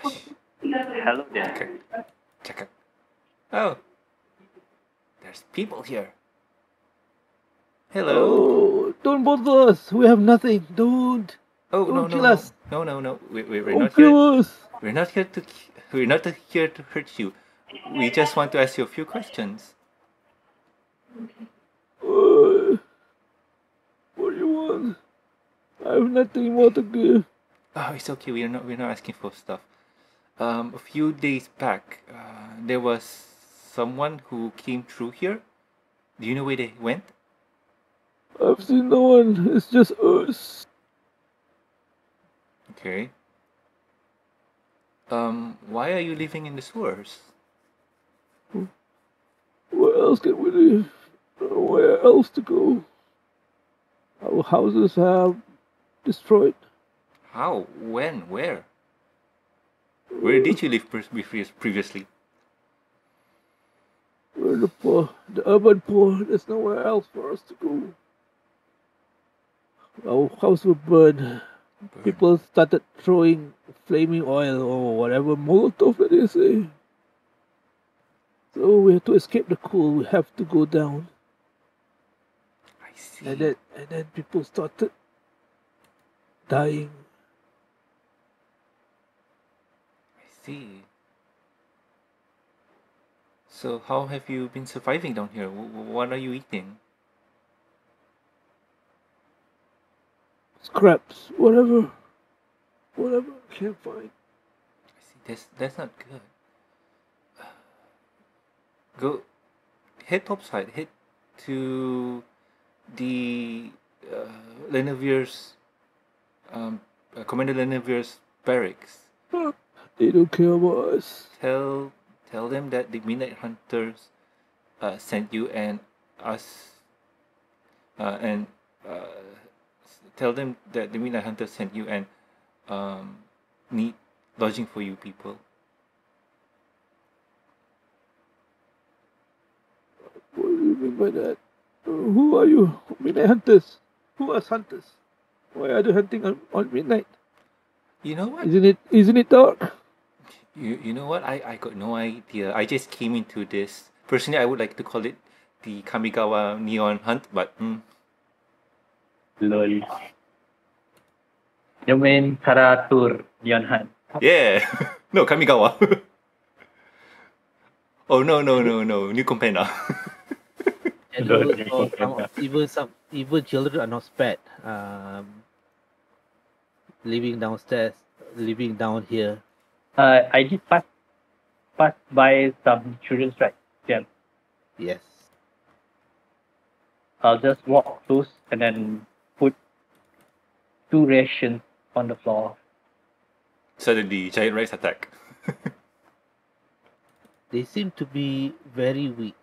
Hello there. Okay. Check it. Oh. There's people here. Hello. Oh, don't bother us. We have nothing. Don't. Oh, don't no, no, kill no. us. No, no, no. We, we, we're Don't here. kill us. We're not here to. ki- We're not here to hurt you. We just want to ask you a few questions. Uh, what do you want? I have nothing more to give. Oh, it's okay. We're not. We're not asking for stuff. Um, a few days back, uh, there was someone who came through here. Do you know where they went? I've seen no one. It's just us. Okay. Um, why are you living in the sewers? Where else can we live? Where else to go? Our houses are destroyed. How? When? Where? Where did you live previously? We're the poor, the urban poor. There's nowhere else for us to go. Our house was burned. People started throwing flaming oil or whatever Molotov that they say. So we have to escape the cold. We have to go down, I see. and then and then people started dying. I see. So how have you been surviving down here? Wh- wh- What are you eating? Scraps, whatever, whatever I can find. I see. That's that's not good. Go, head topside. Head to the uh, Lenevier's, um, uh, Commander Lenevier's barracks. They don't care about us. Tell tell them that the Midnight Hunters uh, sent you and us, uh, and uh, tell them that the Midnight Hunters sent you and um, need lodging for you people. What do you mean by that? Uh, who are you? Midnight hunters. Who are hunters? Why are they hunting on, on midnight? You know what? Isn't it? Isn't it dark? You, you know what? I, I got no idea. I just came into this. Personally, I would like to call it the Kamigawa Neon Hunt, but mm, Lol. You mean Karatur Neon Hunt? yeah. no, Kamigawa. oh, no, no, no, no. New Capenna. And even, some, even some even children are not spared. Um, living downstairs, living down here. Uh, I did pass pass by some children's right. Yeah. Yes. I'll just walk close and then put two rations on the floor. Suddenly, giant rice attack. They seem to be very weak.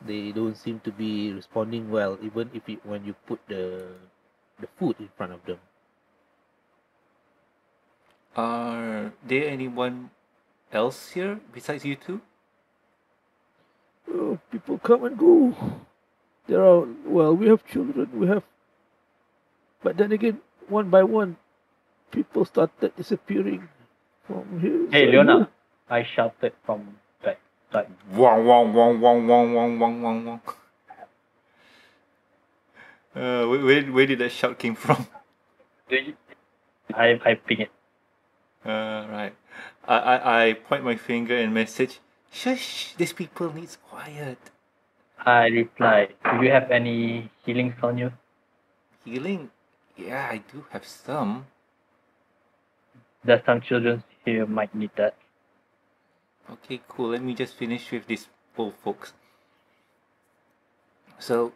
They don't seem to be responding well, even if you, when you put the the food in front of them. Are there anyone else here besides you two? Oh, people come and go. There are well, we have children. We have, but then again, one by one, people started disappearing from here. Hey, So, Leona. I shouted from back side. Wong, wong, wong, wong, wong, wong, wong, wong, wong. Uh, where, where, where did that shout came from? I I ping it. Uh, right. I, I, I point my finger and message, Shush, these people needs quiet. I replied, Do you have any healings on you? Healing? Yeah, I do have some. There's some children here might need that. Okay, cool. Let me just finish with these old folks. So,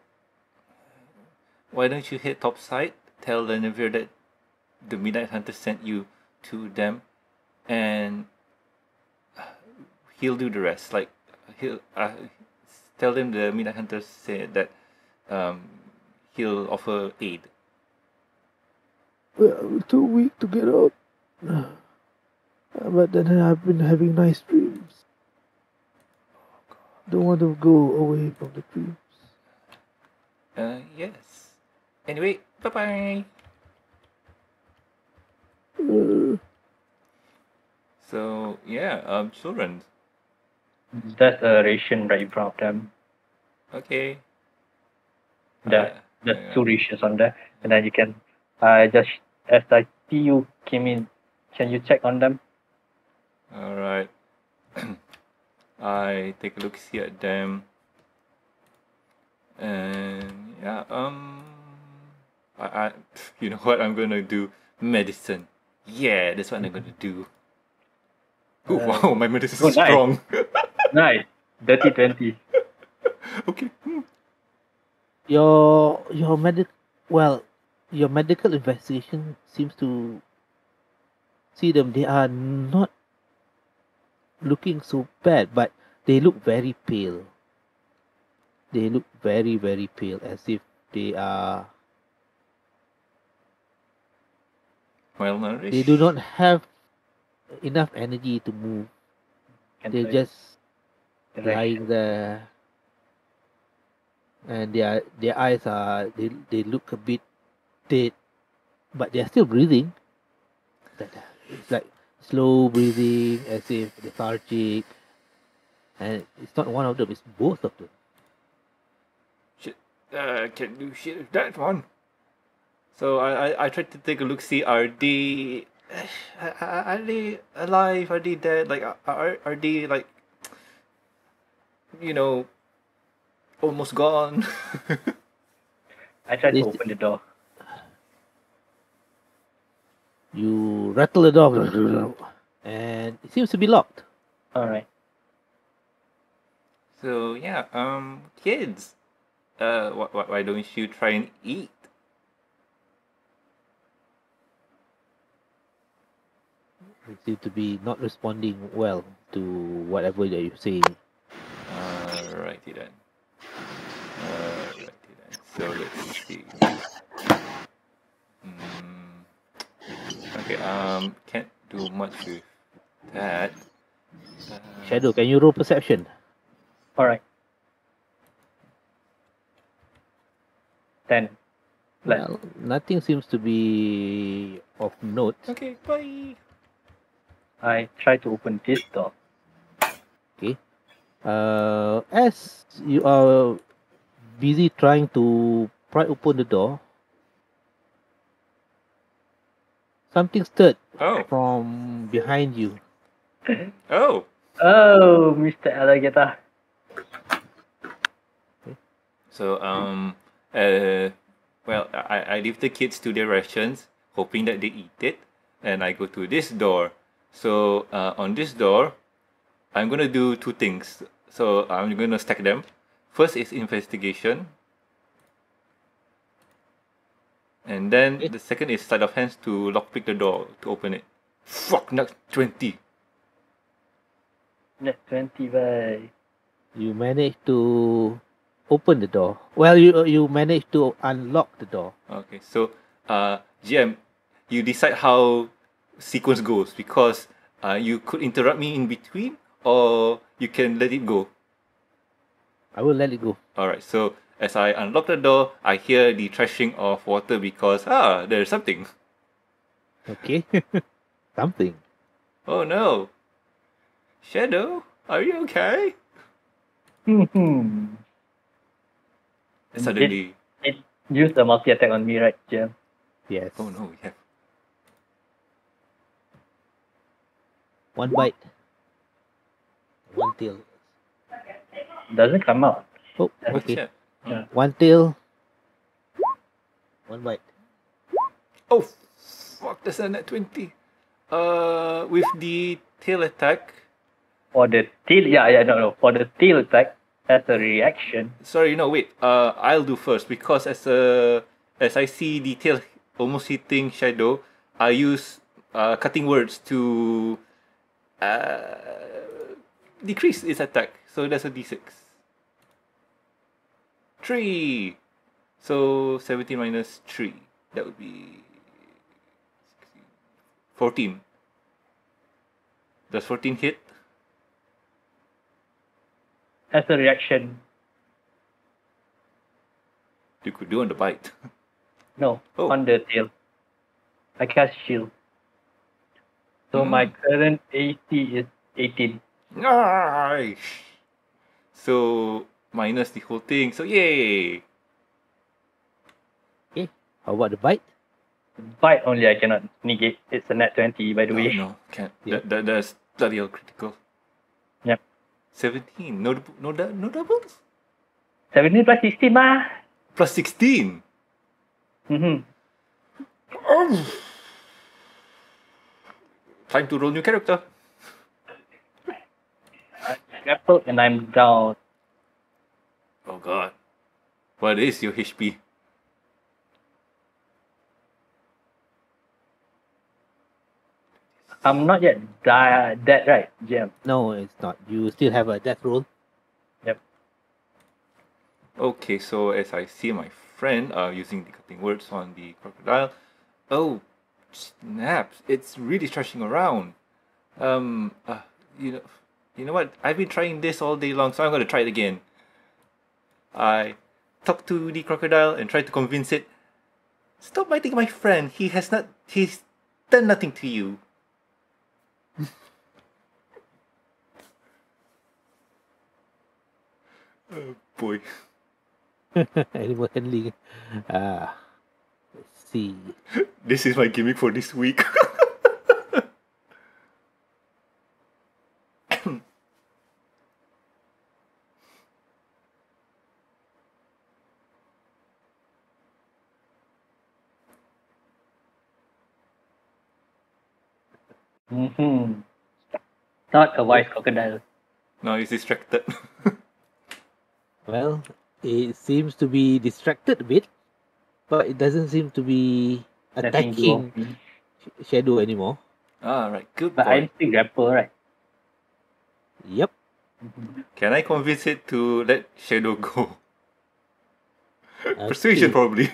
why don't you hit topside? Tell the Lenevere that the Midnight Hunter sent you to them, and he'll do the rest. Like he'll uh, tell them the Midnight hunters said that um, he'll offer aid. Well, I'm too weak to get up. But then I've been having nice dreams. Don't want to go away from the dreams. Uh, yes. Anyway, bye bye. Uh, So yeah, um, children. There's a ration right in front of them. Okay. There, Uh, yeah. two rations on there, and then you can. I just as I see you came in, can you check on them? All right. I take a look see at them, and yeah, um, I, I, you know what I'm gonna do? Medicine. Yeah, that's what I'm gonna do. Oh Uh, wow, my medicine oh, is nice. strong. Nice, dirty twenty. okay. hmm. Your your medic well, your medical investigation seems to see them. They are not looking so bad, but they look very pale. They look very very pale, as if they are. Malnourished. They do not have enough energy to move. Can They're just the lying there, and their their eyes are they they look a bit dead, but they are still breathing. It's like slow breathing, as if lethargic, and it's not one of them; it's both of them. Shit, uh, can't do shit with that one. So I, I, I tried to take a look, see are they, are, are they alive? Are they dead? Like are, are, are they like, you know, almost gone? I tried to open the door. You rattle the door, and it seems to be locked. All right. so yeah, um, kids, uh, why, why, why don't you try and eat? You seem to be not responding well to whatever that you're saying. Alrighty then. Alrighty then. So let's see. Mm, okay, um, can't do much with that. Uh, Shado, can you roll perception? All right. Ten. Well, nothing seems to be of note. Okay, bye. I try to open this door. Okay. Uh, as you are busy trying to pry open the door, something stirred Oh, from behind you. oh. Oh, Mr. Alligator. So um, uh, well, I I leave the kids to their rations, hoping that they eat it, and I go to this door. So uh, on this door, I'm gonna do two things. So I'm gonna stack them. First is investigation, and then the second is sleight of hands to lockpick the door to open it. Fuck, not twenty. Net twenty by. You manage to open the door. Well, you you manage to unlock the door. Okay, so uh, GM, you decide how sequence goes because uh, you could interrupt me in between or you can let it go. I will let it go. All right, so as I unlock the door, I hear the trashing of water because ah, there's something. Okay. Something. Oh no, Shado, are you okay? Hmm. Suddenly, It used a multi attack on me, right, Jim? Yes. oh no, we One bite. One tail. Doesn't come out. Oh, What's okay. that? Yeah. One tail. One bite. Oh, fuck! That's a net twenty. Uh, with the tail attack, For the tail, yeah, yeah, no, no. For the tail attack, as a reaction, Sorry, no, wait. Uh, I'll do first because as a as I see the tail almost hitting Shado, I use uh, cutting words to uh, decrease its attack. So that's a d6. Three. So seventeen minus three. That would be fourteen. Does fourteen hit? as a reaction, You could do on the bite. no, Oh. on the tail. I cast shield. So Mm. my current AC is 18. Nice. So minus the whole thing. So yay. How about the bite? Bite only I cannot negate. It's a net 20 by the Oh, way. no, can't. Yeah. That, that, that's bloody hell critical. Yep. 17. No, dou- no, dou- no doubles? 17 plus 16 mah. Plus 16. Mm-hmm. Oh. Time to roll new character. Grappled and I'm down. Oh god. What is your HP? I'm not yet die- dead, right, Jim? No, it's not. You still have a death roll. Yep. Okay, so as I see my friend uh, using the cutting words on the crocodile, oh, snaps! It's really stretching around. Um, uh, you know, you know what? I've been trying this all day long, so I'm gonna try it again. I talk to the crocodile and try to convince it. Stop biting my friend. He has not. He's done nothing to you. oh boy. Animal handling. Ah, let's see. This is my gimmick for this week. Mm-hmm. Not a wise crocodile. No, he's distracted. Well, it seems to be distracted a bit, but it doesn't seem to be attacking Shado anymore. Alright, good But boy. I'm still grapple, right? Yep. Can I convince it to let Shado go? Okay. Persuasion, probably.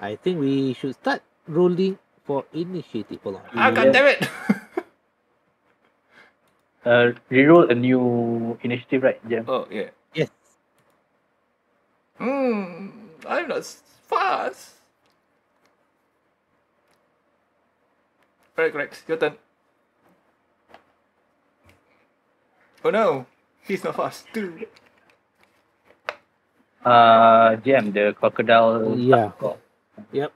I think we should start rolling for initiative. Hold on. Ah, god damn it! Uh, reroll a new initiative, right, Jim? oh, yeah. Yes. Hmm, I'm not s- fast. Alright, Rex, your turn. Oh no, he's not fast too. Uh, Jim, the crocodile. Yeah. Yep.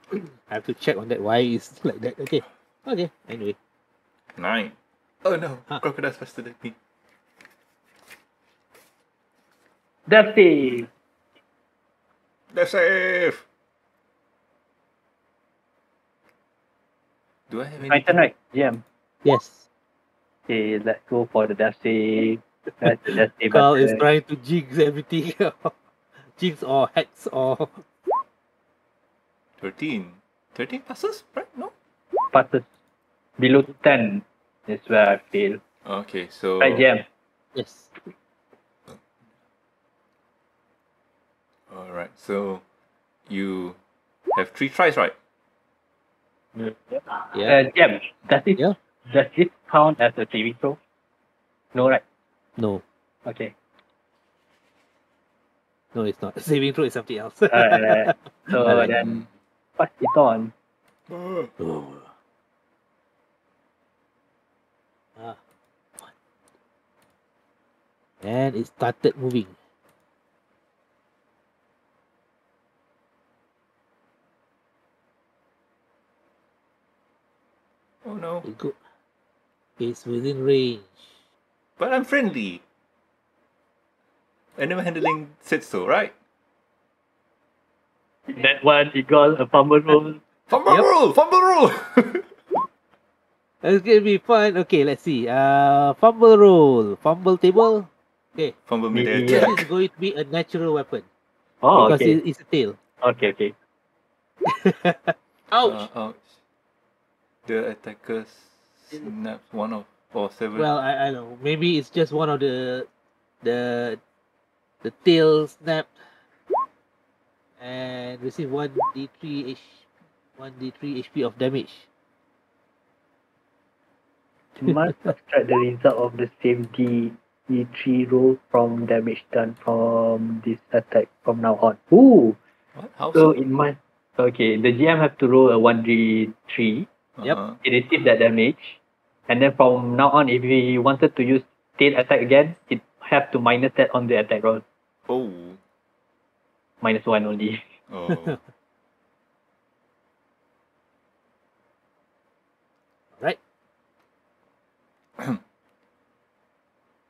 I have to check on that. Why it's like that? Okay. Okay. Anyway. Nine. Oh no, Huh. crocodile's faster than me. Death save. Death save! Do I have any? My turn, right, Jim? Yes. Okay, let's go for the death save. That's the death save. Karl is trying to jinx everything. jinx or hex or 13. 13 passes, right? No? passes below 10 is where I fail. Okay, so. Right, Jim? yes. Alright, so you have three tries, right? Yeah. Uh, Jim, does it, Yeah. does this count as a saving throw? No, right? No. Okay. No, it's not. Saving throw is something else. Uh, so Alright. then, pass it on. Oh. Ah. And it started moving. Oh no. It go. It's within range. But I'm friendly. Animal handling said so, right? That one, it got a fumble roll. Fumble Yep. rule! Fumble rule! It's gonna be fun. Okay, let's see. Uh, fumble roll, fumble table. Okay, Fumble me there. Yeah. this is going to be a natural weapon Oh, because okay. it, it's a tail. Okay, okay. Ouch! Uh, ouch. The attacker snaps one of or seven. well, I, I know. Maybe it's just one of the the the tail snapped and receive one d three h one d three HP of damage. You must subtract the result of the same d d three roll from damage done from this attack from now on. Ooh! what? How So so? it must. Okay, the GM have to roll a 1d3 Yep. Uh-huh. it receives that damage. And then from now on, if we wanted to use tail attack again, it have to minus that on the attack roll. Oh. Minus one only. Oh. Right.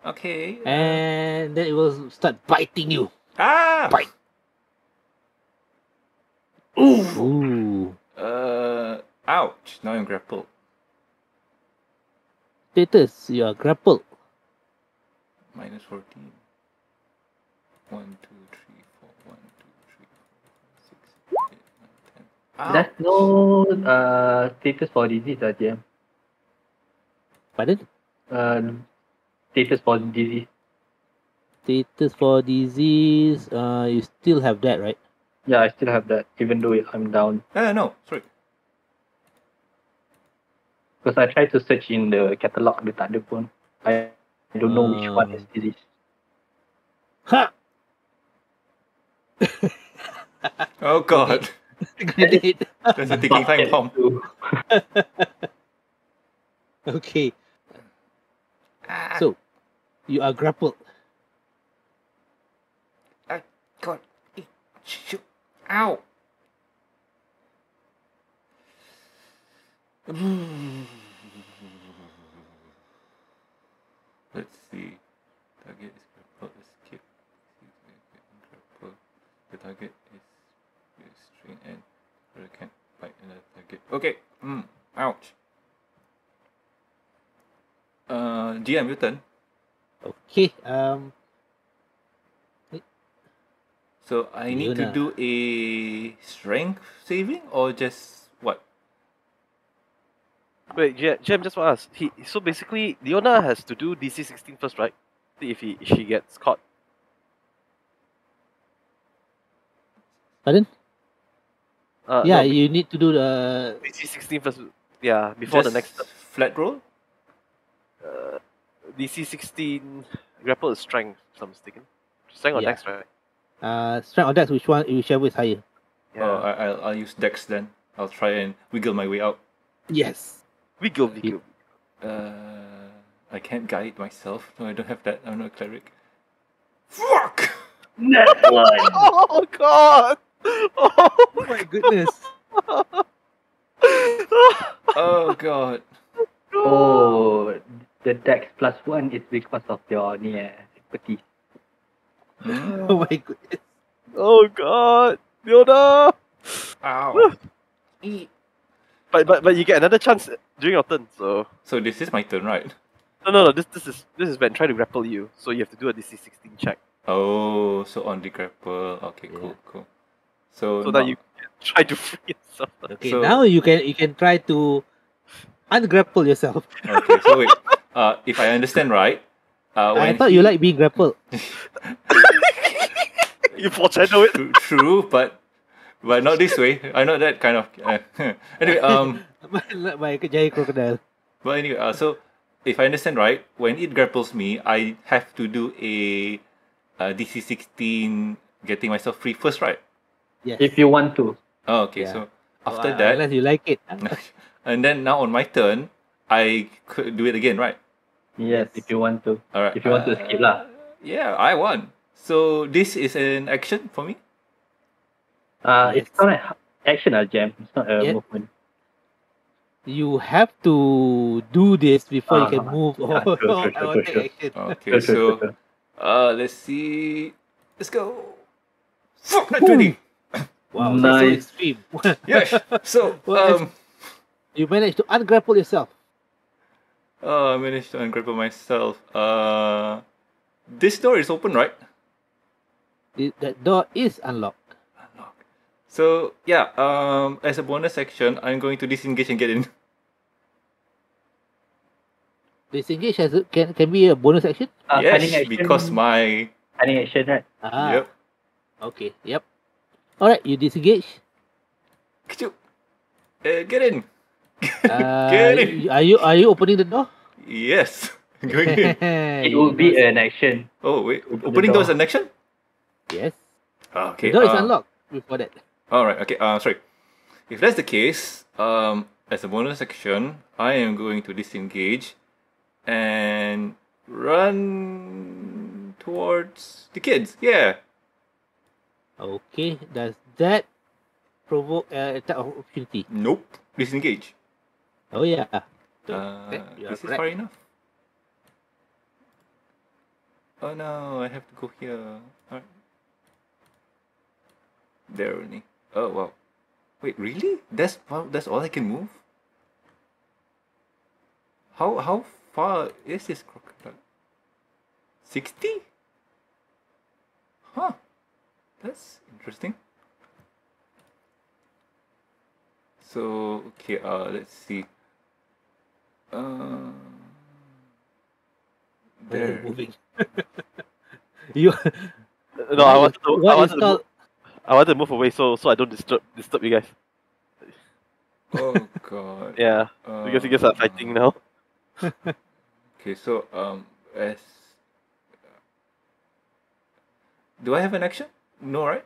okay. And then it will start biting you. ah. Bite. Ooh. Uh. Ouch. Now I'm grappled. Status, you are grappled. Minus 14. 1, 2, 3, 4, 1, 2, 3, 4, 5, 6, 8, 9, 10. There's no uh, status for disease, uh, GM. Pardon? Uh, status for disease. Status for disease, uh, you still have that, right? Yeah, I still have that, even though I'm down. Ah, no. Sorry. Because I tried to search in the catalog, dia tak ada pun. I, I don't know which one is disease. Ha! Oh, God. Grenade. There's a ticking time bomb. Okay, Ah, so you are grappled. God. Eh, Shoot. Ow. Let's see. Target is grappled, escape. Grapple. The target is restrained and you can't bite another target. Okay. Mm. Ouch. Uh, GM, your turn. Okay, um, So I need to do a strength saving or just? Wait, Jem, Jem just want to ask. He so basically, Leona has to do DC 16 first, right? See if he if she gets caught. pardon? Uh, yeah, no, you need to do the. DC 16 first. Yeah, before the next flat roll. uh, DC 16 grapple is strength. If I'm mistaken. Strength or Yeah. dex, right? Uh, strength or dex, which one, whichever is higher. Yeah. Oh, I, I'll I'll use Dex then. I'll try and wiggle my way out. Yes. We go, we go. Uh, I can't guide myself. No, I don't have that. I'm not a cleric. Fuck! Net one! Oh God! Oh, my goodness. Oh god. Oh, the dex plus one is because of your ni eh, expertise. Oh my goodness. oh God! Leona! Ow. E- But but but you get another chance during your turn. So So this is my turn, right? no no no. This this is this is Ben trying to grapple you. So you have to do a DC 16 check. Oh, so on the grapple. Okay, cool, cool. So, So now- that you can try to free yourself. Okay, So- now you can you can try to ungrapple yourself. Okay, so wait. Uh, if I understand right, uh, I when thought you like being grappled. you foreshadow it. True, true, but but not this way. I'm not that kind of. Uh, anyway, um, like my giant crocodile. but anyway, uh, so if I understand right, when it grapples me, I have to do a, uh DC 16, getting myself free first, right? Yes. If you want to. Oh, okay. Yeah. So So, after uh, that, unless you like it. and then now on my turn, I could do it again, right? Yes, if you want to. All right. If you want to skip lah. Yeah, I won. So this is an action for me. Uh, Yes. It's not an action, uh, Jam. It's not a Yeah. movement. You have to do this before you can Uh-huh. move Yeah, or, sure, sure, or sure, take sure. action. Okay, Sure, sure, so sure, sure. uh, let's see. Let's go. Fuck, not twenty. Wow, that's so Nice. extreme. Yes. So Well, um, you managed to ungrapple yourself. uh, I managed to ungrapple myself. Uh, this door is open, right? The- That door is unlocked. Unlock. So yeah. Um, as a bonus action, I'm going to disengage and get in. Disengage has a, can can be a bonus action. Uh, yes, action, because my cunning action, right? Ah, yep. okay, yep. All right, you disengage. Kecuk. Uh, get in. Uh, get in. are you are you opening the door? Yes. Going in. It will be an action. Oh wait, Open the opening door is an action. yes. Okay. the door is uh, unlocked before that. All right. Okay. Uh, sorry. If that's the case, um, as a bonus action, I am going to disengage and run towards the kids. Yeah. Okay, does that provoke uh, attack of opportunity? Nope. Disengage. Oh yeah. Uh, Okay, this is far enough. Oh no, I have to go here. There only. Oh wow. Wait, really? That's wow, that's all I can move? How how far is this crocodile? Sixty? Huh. That's interesting. So okay, uh let's see. Uh, there. Oh, moving. you. No, I wanted to, I What is wanted to, called? move, I wanted to move away so so I don't disturb disturb you guys. Oh god. Yeah, because you guys are fighting now. Okay, so um, as do I have an action? No, right?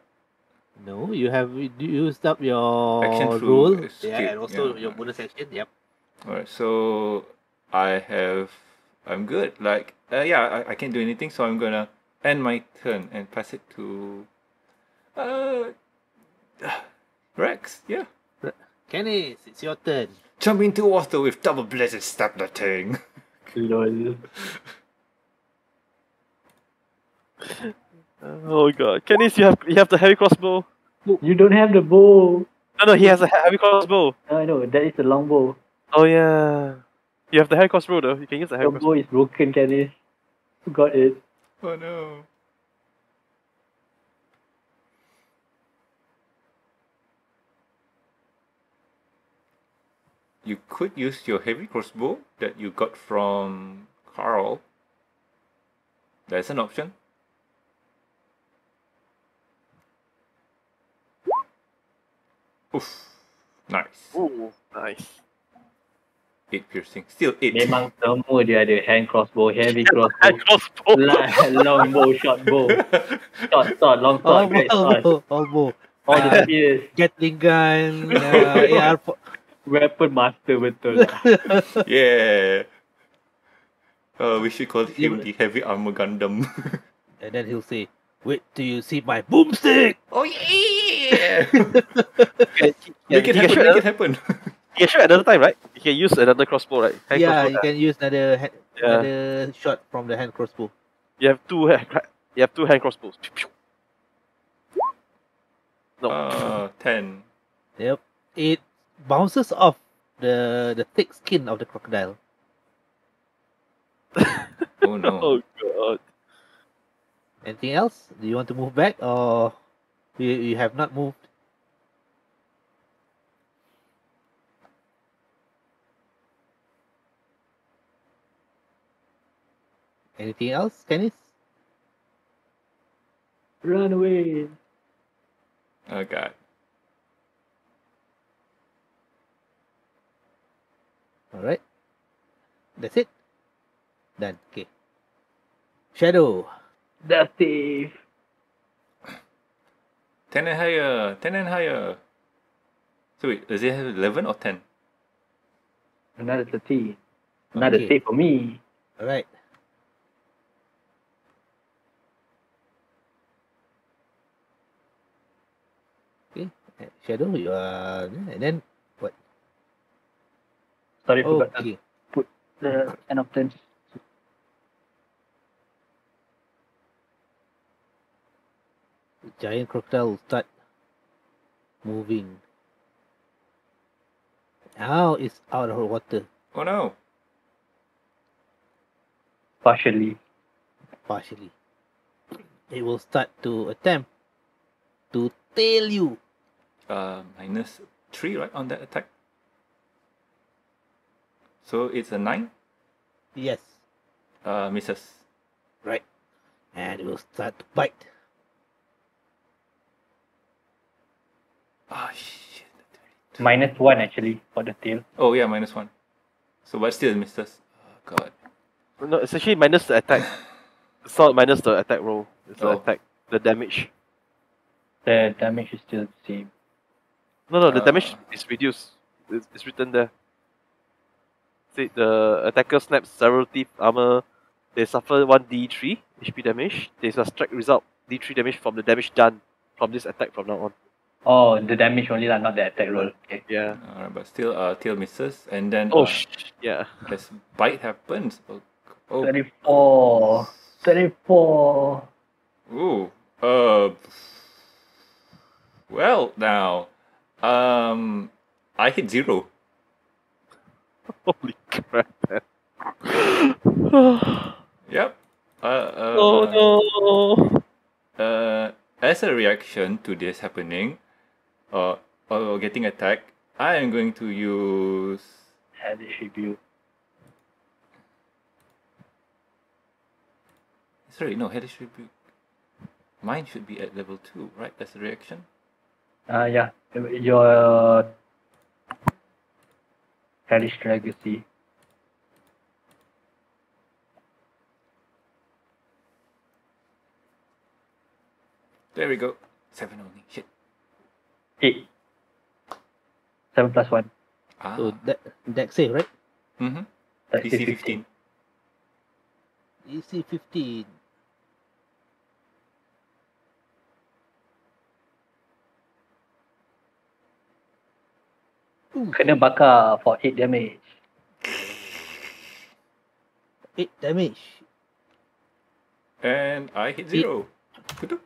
No, you have used up your Action rule. escape, Yeah, and also yeah. your bonus action. Yep. All right. So I have. I'm good. Like, uh, yeah, I, I can't do anything, so I'm gonna end my turn and pass it to. Uh, Rex. Yeah. Kenny, it's your turn. Jump into water with double blades and stab the thing. Lol. Oh god, Kenneth, you have you have the heavy crossbow. You don't have the bow. No, no, he has a heavy crossbow. No, I know. That is the long bow. Oh yeah, you have the heavy crossbow though. You can use the heavy Your crossbow. bow is broken, Kenneth. Got it. Oh no. You could use your heavy crossbow that you got from Karl. That's an option. Oof. Nice. Ooh, nice. 8 piercing. Still 8. Memang semua dia ada hand crossbow, heavy Heavy crossbow, crossbow. long bow, short bow, short sword, long sword, great sword. Elbow, elbow. All the spears. Gatling gun, uh, AR. Fo- Weapon master betul. yeah. Uh, we should call him the heavy armor Gundam. and then he'll say, "Wait till you see my boomstick." oh yeah! Yeah, make it can happen, shoot make another- it happen. He can shoot another time, right? You can use another crossbow, right? Hand yeah, crossbow, you can use another ha- Yeah. another shot from the hand crossbow. You have two. ha- cra- You have two hand crossbows. Pew, pew. No. Uh, 10. Yep. It bounces off the the thick skin of the crocodile. Oh no. oh god. Anything else? Do you want to move back or you, you have not moved? Anything else, Kenneth? Run away. Oh god. Alright. That's it. Done. Okay. Shadow. That's safe. 10 and higher. 10 and higher. So wait, does it have 11 or 10? Another 30. Another Okay. save for me. Alright. Okay. Shadow, you are and then Sorry, forgot to okay. put the end of the. giant crocodile will start moving. Now it's out of water Oh no. Partially. partially. It will start to attempt to tail you. Uh, minus 3, right, on that attack? So it's a 9? Yes. Uh, misses. Right. And it will start to bite. Ah, shit. Minus one actually for the tail. Oh yeah, minus 1. So, but still misses. Oh god. No, it's actually minus the attack. It's not minus the attack roll. It's the Oh. attack, the damage. The damage is still the same. No, no, the Uh. damage is reduced. It's, it's written there. Say the attacker snaps several teeth armor. They suffer one d3 HP damage. They subtract result d3 damage from the damage done from this attack from now on. Oh, the damage only lah, not the attack roll. Okay. Yeah. Alright, but still, uh, tail misses, and then Oh uh, sh! Yeah. as bite happens. Oh, oh 34. 34. Ooh. Uh. Well, now, um, I hit zero. Holy crap! Yep. Uh, uh, oh no! uh, as a reaction to this happening, uh, or getting attacked, I am going to use. Hellish Rebuke. Sorry, no, Hellish Rebuke. Mine should be at level 2, right? As a reaction? Uh, yeah. Your Hellish Legacy. There we go. 7 only. Shit. 8. 7 plus 1. Ah. So that dex save, right? mm-hmm. That's DC 15. DC fifteen. Hmm. Kena bakar for 8 damage. Eight damage. And I hit 0. Kudu.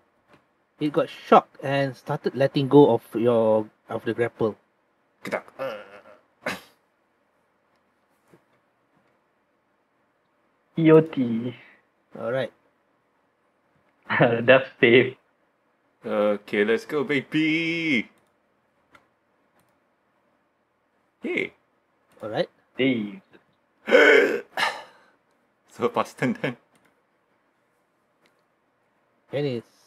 It got shocked and started letting go of your of the grapple. Kedak. EOT. Alright. That's save. Okay, let's go, baby. Yay. Alright. Save. so fast and then. And it's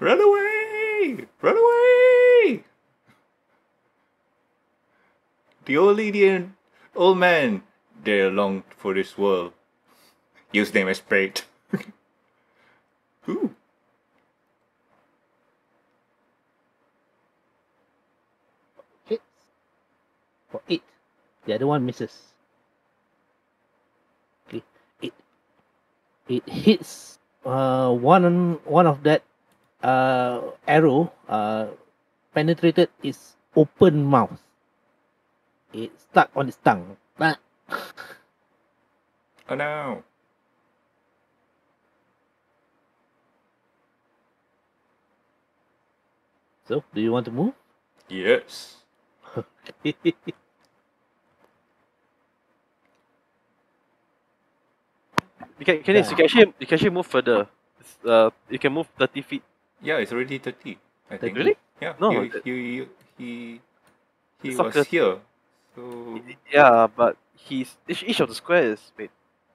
Run away! Run away! The old lady and old man, they longed for this world. Use them as bait. Ooh. hits for eight. The other one misses. Okay. It it hits uh one one of that uh arrow uh penetrated its open mouth. It stuck on its tongue. Ah. Oh no. So do you want to move? Yes. You can, can you can actually you can actually move further. It's, uh, you can move thirty feet. Yeah, it's already 30. I think. Really? Yeah. No, He, that- he, he, he, he was not here. So. Yeah, but he's each, each of the squares. Wait,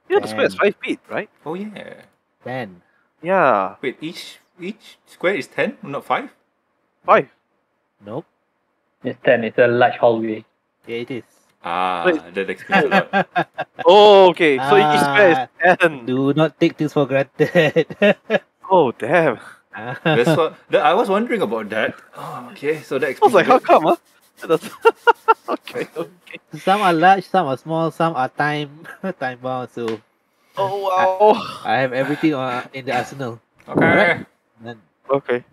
you know the square is five feet, right? Oh, yeah. Ten. Yeah, Wait, each each square is 10, not 5? five. Nope. It's 10. It's a large hallway. Yeah, it is. Ah, Wait. that explains a lot. Oh, okay. So each square is ten. Do not take this for granted. Oh, damn. That's what that, I was wondering about that. Oh, okay, so that I was like, how come, huh? Okay, okay. some are large, some are small, some are time time bound. So Oh wow. I have everything on, in the arsenal. Okay. Alright. Then Okay.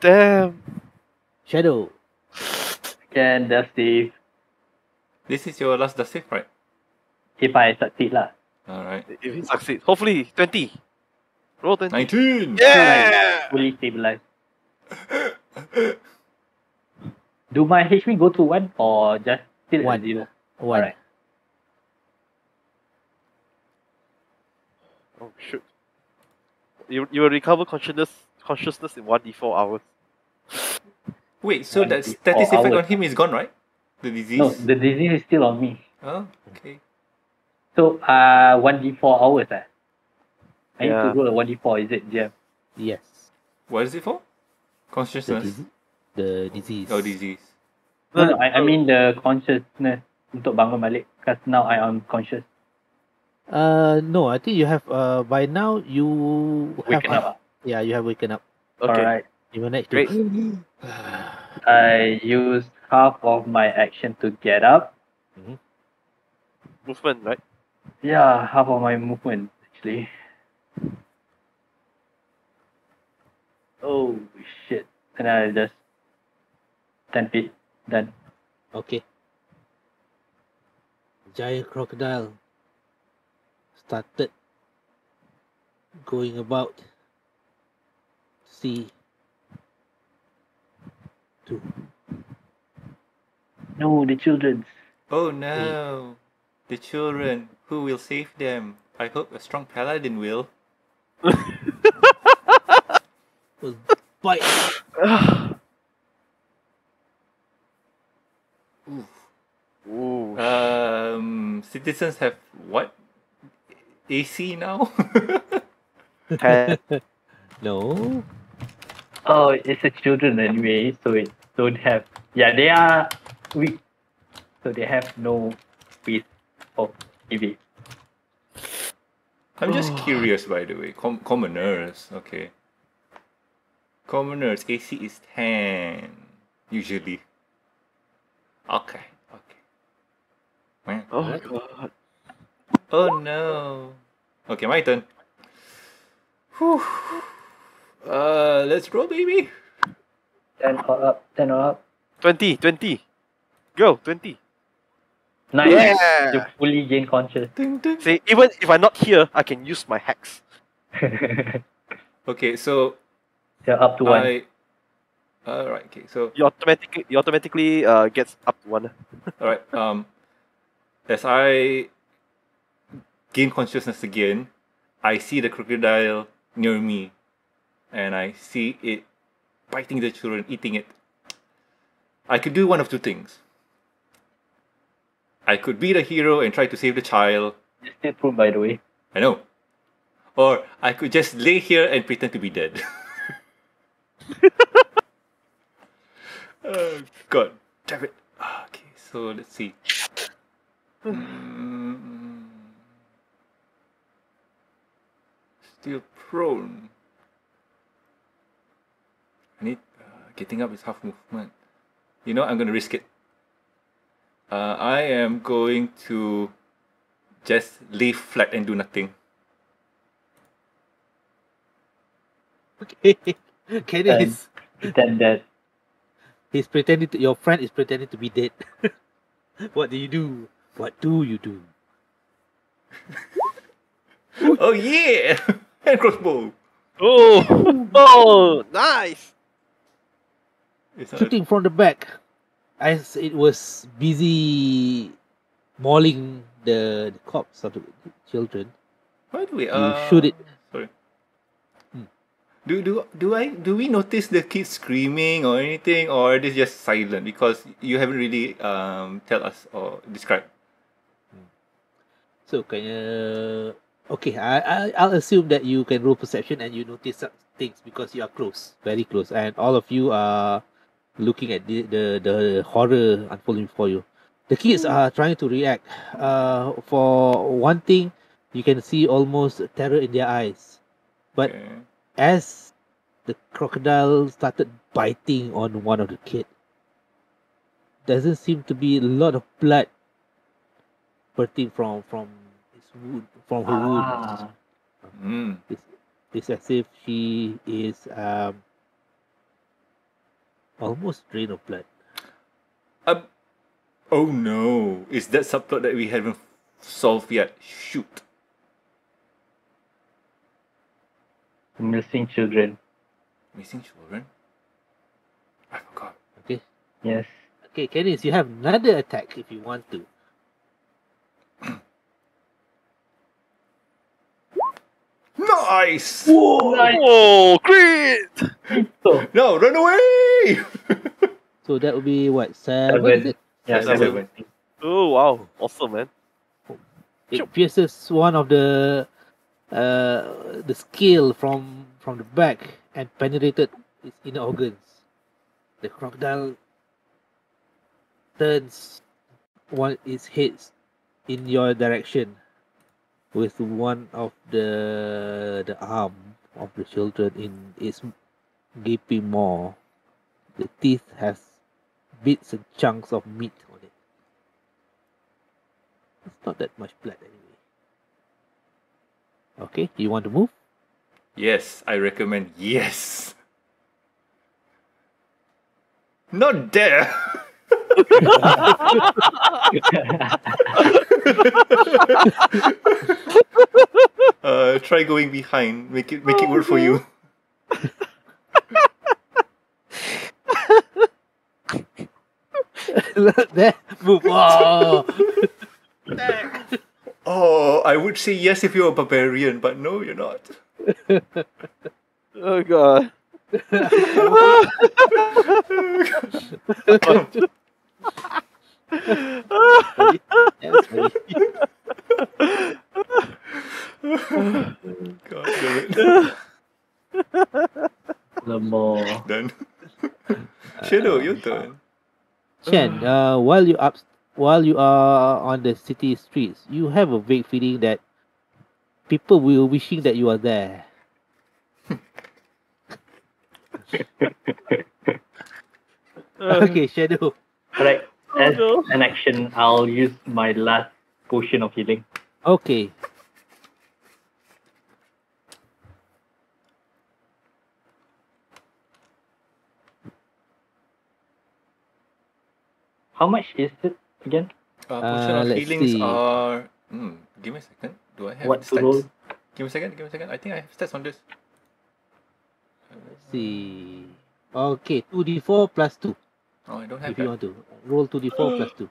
Damn. Shado. Can death save. This is your last death save, right? If I succeed lah. Alright. If he succeeds, hopefully twenty. Roll twenty. 19! Yeah. Fully stabilized. Do my HP go to 1 or just still One. at 0? One. Alright. Oh shoot. You you will recover consciousness consciousness in one d four hours. Wait, so that 24 status effect on him is gone, right? The disease? No, the disease is still on me. Oh, okay. So, uh, 1d4 hours eh? I need to roll a 1d4, is it, Jam? Yes. What is it for? The, Consciousness? dis- the disease. Oh, disease. No, no, I, I mean the consciousness untuk bangun balik. Because now I am conscious. Uh, no. I think you have. Uh, by now you have. Waken up. ah. Yeah, you have waken up. Okay. Alright. You managed to. Great. I used half of my action to get up. Movement, right? Yeah, half of my movement actually. Oh shit! And I just ten feet. Then Okay. Giant crocodile started going about to see to no, the children. Oh no! The children. Who will save them? I hope a strong paladin will. was bite. Ooh. Um, citizens have what? AC now? Ten. No. Oh, it's the children anyway, so it don't have. Yeah, they are weak, so they have no piece of EV. I'm just curious, by the way. Com- commoners, okay. Commoners, AC is 10, usually. Okay, okay. Well, Oh Alright. god. Oh no. Okay, my turn. Whew. Uh, let's roll, baby. Ten or up, ten or up. 20, 20. Go, 20. Nice. Yeah. You fully gain conscious. Ding, ding. See, even if I'm not here, I can use my hacks. Okay, so You're up to one. Alright, okay, so You automatically, you automatically uh, gets up to one. Alright, um, as I gain consciousness again, I see the crocodile near me, and I see it biting the children, eating it. I could do one of two things. I could be the hero and try to save the child, It's still prone, by the way. I know. Or I could just lay here and pretend to be dead. oh, God damn it. Ah, Okay, so let's see. Mm, still prone. I need uh, getting up is half movement. You know, I'm gonna risk it. Uh, I am going to just lay flat and do nothing. Okay. Kenny And- is Pretend that he's pretending to your friend is pretending to be dead. what do you do? What do you do? oh yeah! Hand crossbow. Oh, oh, nice. Shooting from the back as it was busy mauling the, the corpse of the children. By the way, You uh, shoot it. Sorry. Hmm. Do do do I do we notice the kids screaming or anything, or it is just silent because you haven't really um tell us or describe. So can you okay, I, I I'll assume that you can roll perception and you notice some things because you are close, very close, and all of you are looking at the the, the horror unfolding before you. The kids are trying to react. Uh, for one thing, you can see almost terror in their eyes. But Okay. as the crocodile started biting on one of the kid, doesn't seem to be a lot of blood spurting from from his wound from her wound. ah, Mm. It's, it's as if she is um almost drained of blood. Um. Oh no! Is that subplot that we haven't solved yet? Shoot. missing children. Missing children. I forgot. Okay. Yes. Okay, Canis, you have another attack if you want to. Nice. Oh, great! So No, run away! So that would be what seven? Seven. is it? yeah, Seven. seven. Oh wow, awesome man. It pierces one of the uh the scale from from the back and penetrated its inner organs. The crocodile turns one its head in your direction with one of the the arm of the children in its gaping maw. The teeth has bits and chunks of meat on it. It's not that much blood anyway. Okay, you want to move? Yes, I recommend yes. Not there. uh, try going behind. Make it make it work for you. there, move. Oh. Oh, I would say yes if you're a barbarian, but no, you're not. Oh god. Funny. God damn it. The more Done. Shado, your turn. Chen, uh, while you up, while you are on the city streets, you have a vague feeling that people will wishing that you are there. okay, Shado. Alright, as no. an action, I'll use my last potion of healing. Okay. How much is it again? Uh, potion Uh, of let's healings see. are. Hmm, give me a second. Do I have What to stats? roll? Give me a second. Give me a second. I think I have stats on this. Let's see. Okay, two d four plus two. Oh, I don't have If you want to roll two d four plus two.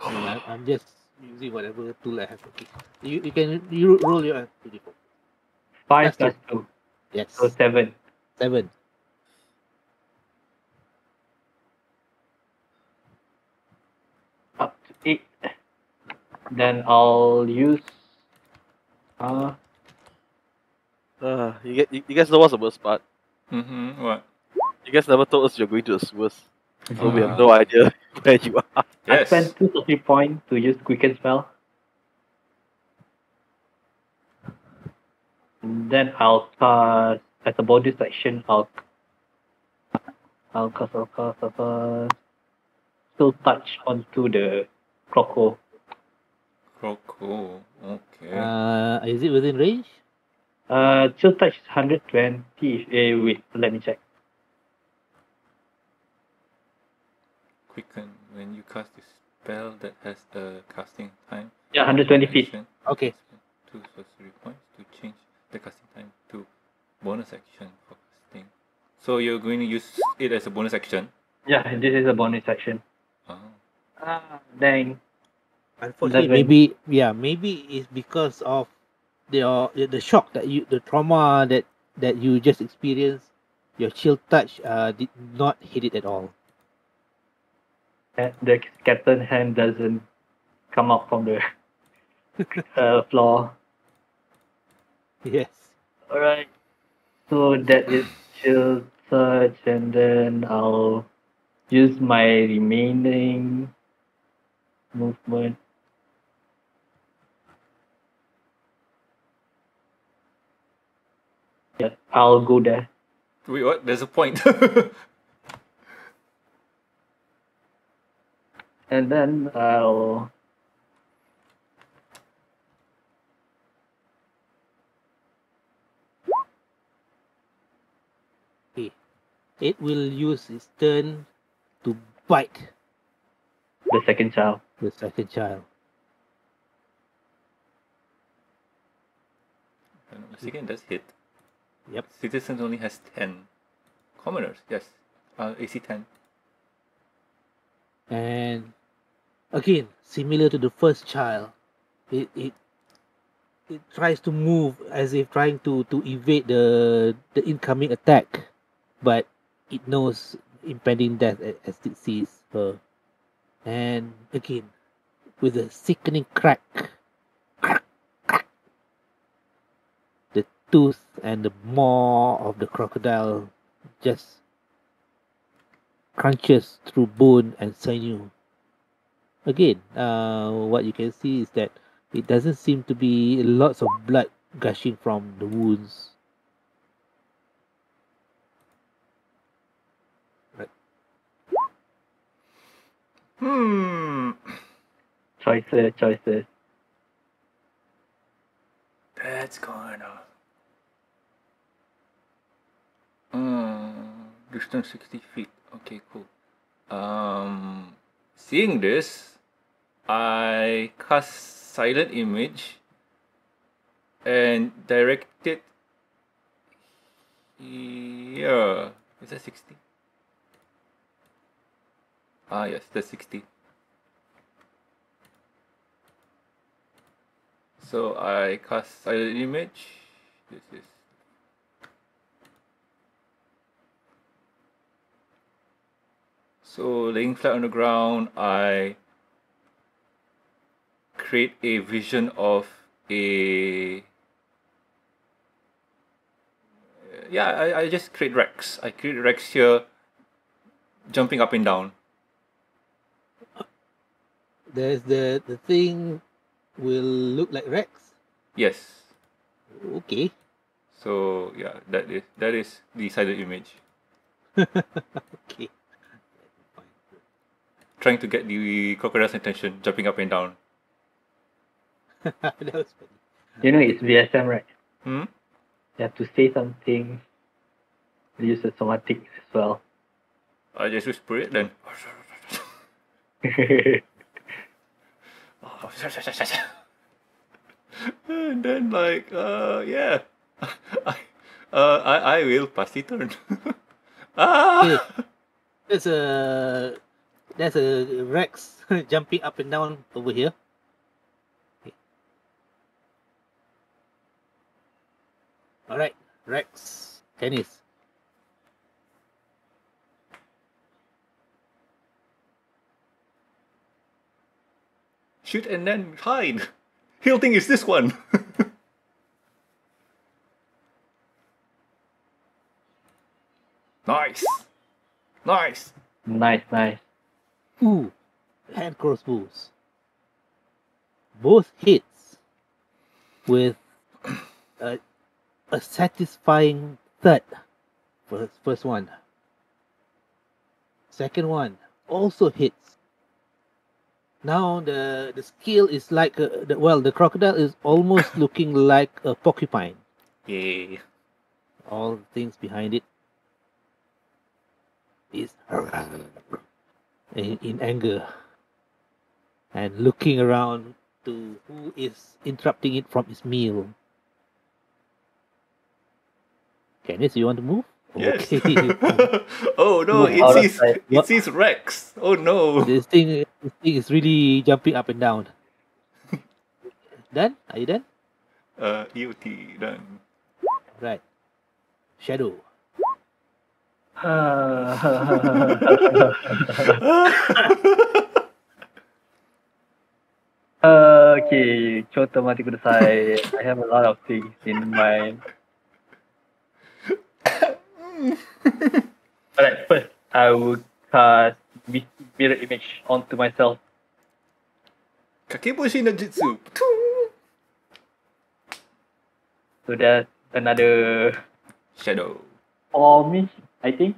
I- I'm just using whatever tool I have. Okay. You you can you roll your two d four. Five Plus plus two, Yes. so seven. Seven. Up to eight. Then I'll use. Uh, Uh, you, get, you, you guys know what's the worst part? Mm-hmm. What? You guys never told us you're going to the sewers. So we Ah. have no idea where you are. I Yes. spent two to three points to use quicken spell. And then I'll cast as a bonus action. I'll I'll cast I'll cast I'll cast chill touch onto the croco. Croco. Okay. Uh, is it within range? Uh, chill touch is 120. Eh, wait, let me check. Quicken. When you cast a spell that has a casting time. Yeah, 120 feet. action, Okay. spend Two sorcery points to change the casting time to bonus action for casting. So you're going to use it as a bonus action. Yeah, this is a bonus action. Oh. Ah, dang. Unfortunately, maybe yeah, maybe it's because of the uh, the shock that you the trauma that that you just experienced. Your chill touch uh did not hit it at all. Uh, The skeleton hand doesn't come up from the uh, floor. Yes. Alright. So that is chill touch, and then I'll use my remaining movement. Yeah, I'll go there. Wait, what? There's a point. And then I'll It will use its turn to bite the second child. the second child. If I'm not mistaken, does hit. Yep. Citizens only has 10. Commoners, yes. Uh, AC 10. And again, similar to the first child, it it it tries to move as if trying to to evade the the incoming attack, but it knows impending death as it sees her. And again, with a sickening crack, crack, crack, the tooth and the maw of the crocodile just crunches through bone and sinew again uh, what you can see is that it doesn't seem to be lots of blood gushing from the wounds right. Hmm. Choices, choices. That's going on. Hmm. Distance 60 feet. Okay, cool. Um, seeing this, I cast silent image and direct it here. Is that 60? Ah, yes, that's 60. So I cast silent image. This is so laying flat on the ground. I create a vision of a yeah. I, I just create Rex. I create Rex here, jumping up and down. There's the the thing will look like Rex. Yes. Okay. So yeah, that is that is the silent image. okay. Trying to get the crocodile's attention, jumping up and down. That was funny. You know it's VSM, right? Hmm. You have to say something. Use the somatics as well. I just whisper it then. and then like uh yeah I uh I, I will pass the turn ah There's a there's a Rex jumping up and down over here. All right, Rex, tennis. shoot and then hide he'll think it's this one nice nice nice, nice. Ooh, hand crossbows. Both hits with a, a satisfying thud. First, first one. Second one also hits. Now the the skill is like a, the, well the crocodile is almost looking like a porcupine. yay All the things behind it is in, in anger and looking around to who is interrupting it from its meal. Dennis, you want to move? Yes. Okay. oh no, move it sees it sees Rex. Oh no. This thing this thing is really jumping up and down. done? Are you done? Uh EOT done. Right. Shado. okay, ちょっと待ってください. I have a lot of things in mind. Alright, first, I will cast mi- mirror image onto myself. kakeboshi no jutsu So that's another shadow Or me, I think.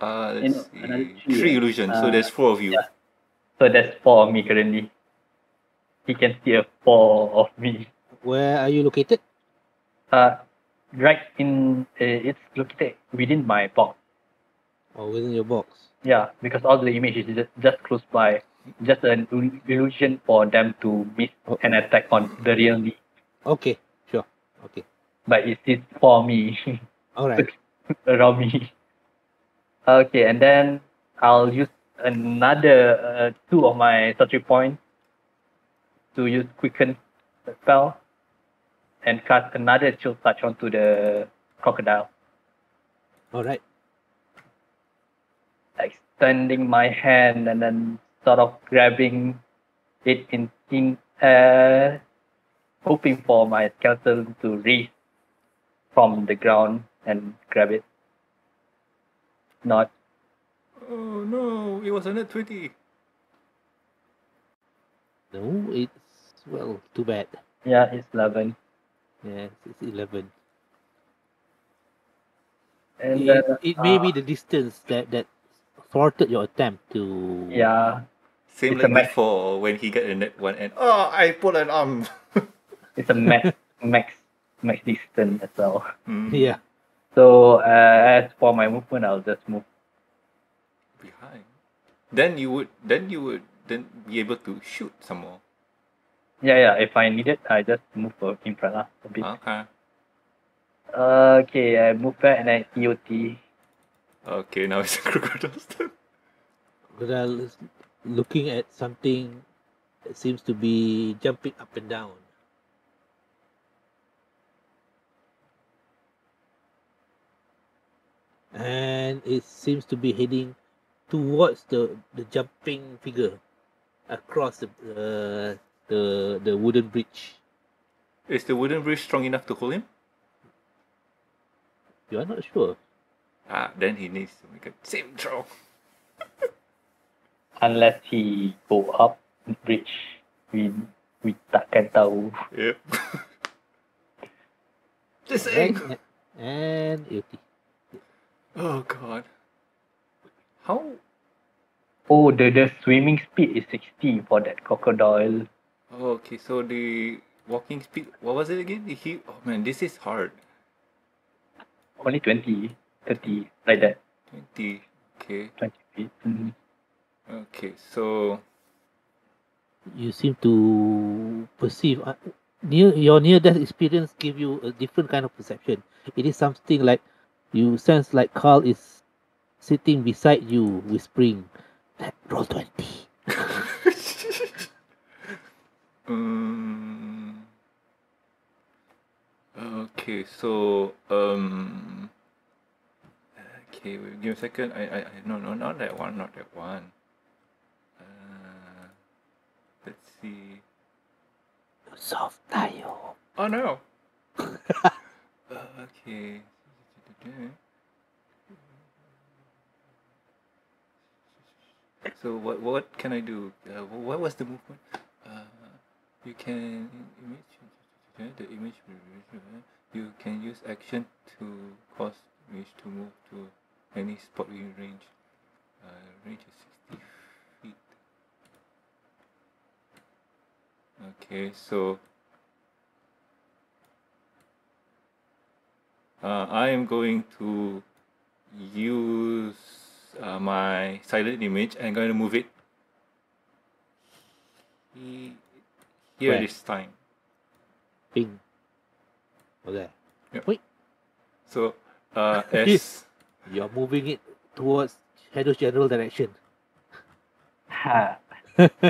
uh let's know, see. another three, three uh, illusions so there's four of you yeah. So that's four of me currently. He can see a four of me. Where are you located? Uh, right in, uh, it's located within my box. Or within your box? Yeah, because all the image is just, just close by. Just an illusion for them to miss Oh. an attack on the real me. Okay, sure. Okay. But it's still for me, Alright. around me. Okay, and then I'll use another uh, two of my sorcery points to use quicken spell and cast another chill touch onto the crocodile. Alright. extending my hand and then sort of grabbing it in in air, hoping for my skeleton to raise from the ground and grab it. Not oh no it was a net 20 No, it's well too bad. yeah, it's eleven. Yes, it's eleven. And it, then it may be uh, the distance that that thwarted your attempt to yeah, Same It's like max- before when he got in that one and oh I pulled an arm. It's a max max max distance as well. Mm, Yeah. So uh, as for my movement, I'll just move. Behind. Then you would then you would then be able to shoot some more. Yeah, yeah. If I need it, I just move uh, in front lah a bit. Okay. Okay, I move back and then EOT. Okay, now it's crocodile's turn. Crocodile is looking at something that seems to be jumping up and down. And it seems to be heading towards the, the jumping figure across the uh, the the wooden bridge. Is the wooden bridge strong enough to hold him? You are not sure. Ah, then he needs to make a save throw. Unless he go up the bridge, we we takkan tahu. Yep. Just saying. And, and AOT. Oh god. How? Oh, the the swimming speed is sixty for that crocodile. Oh, okay, so the walking speed. What was it again? He. Oh man, this is hard. Only 20, 30, like that. Twenty. Okay. Twenty feet. Mhm. Okay. So. you seem to perceive uh, near your near death experience give you a different kind of perception it is something like you sense like Karl is sitting beside you whispering "That- roll 20 um. Okay, so um. Okay, wait, give me a second. I, I, I no, no, not that one, not that one. Uh, let's see. soft tayo Oh no. uh, okay. So what what can I do? Uh, what was the movement? Uh, you can image the image. You can use action to cause image to move to any spot within range. Uh, range is sixty feet. Okay, so uh, I am going to use uh, my silent image and going to move it he- here Where? this time. ping okay So uh, as you're moving it towards Shado's general direction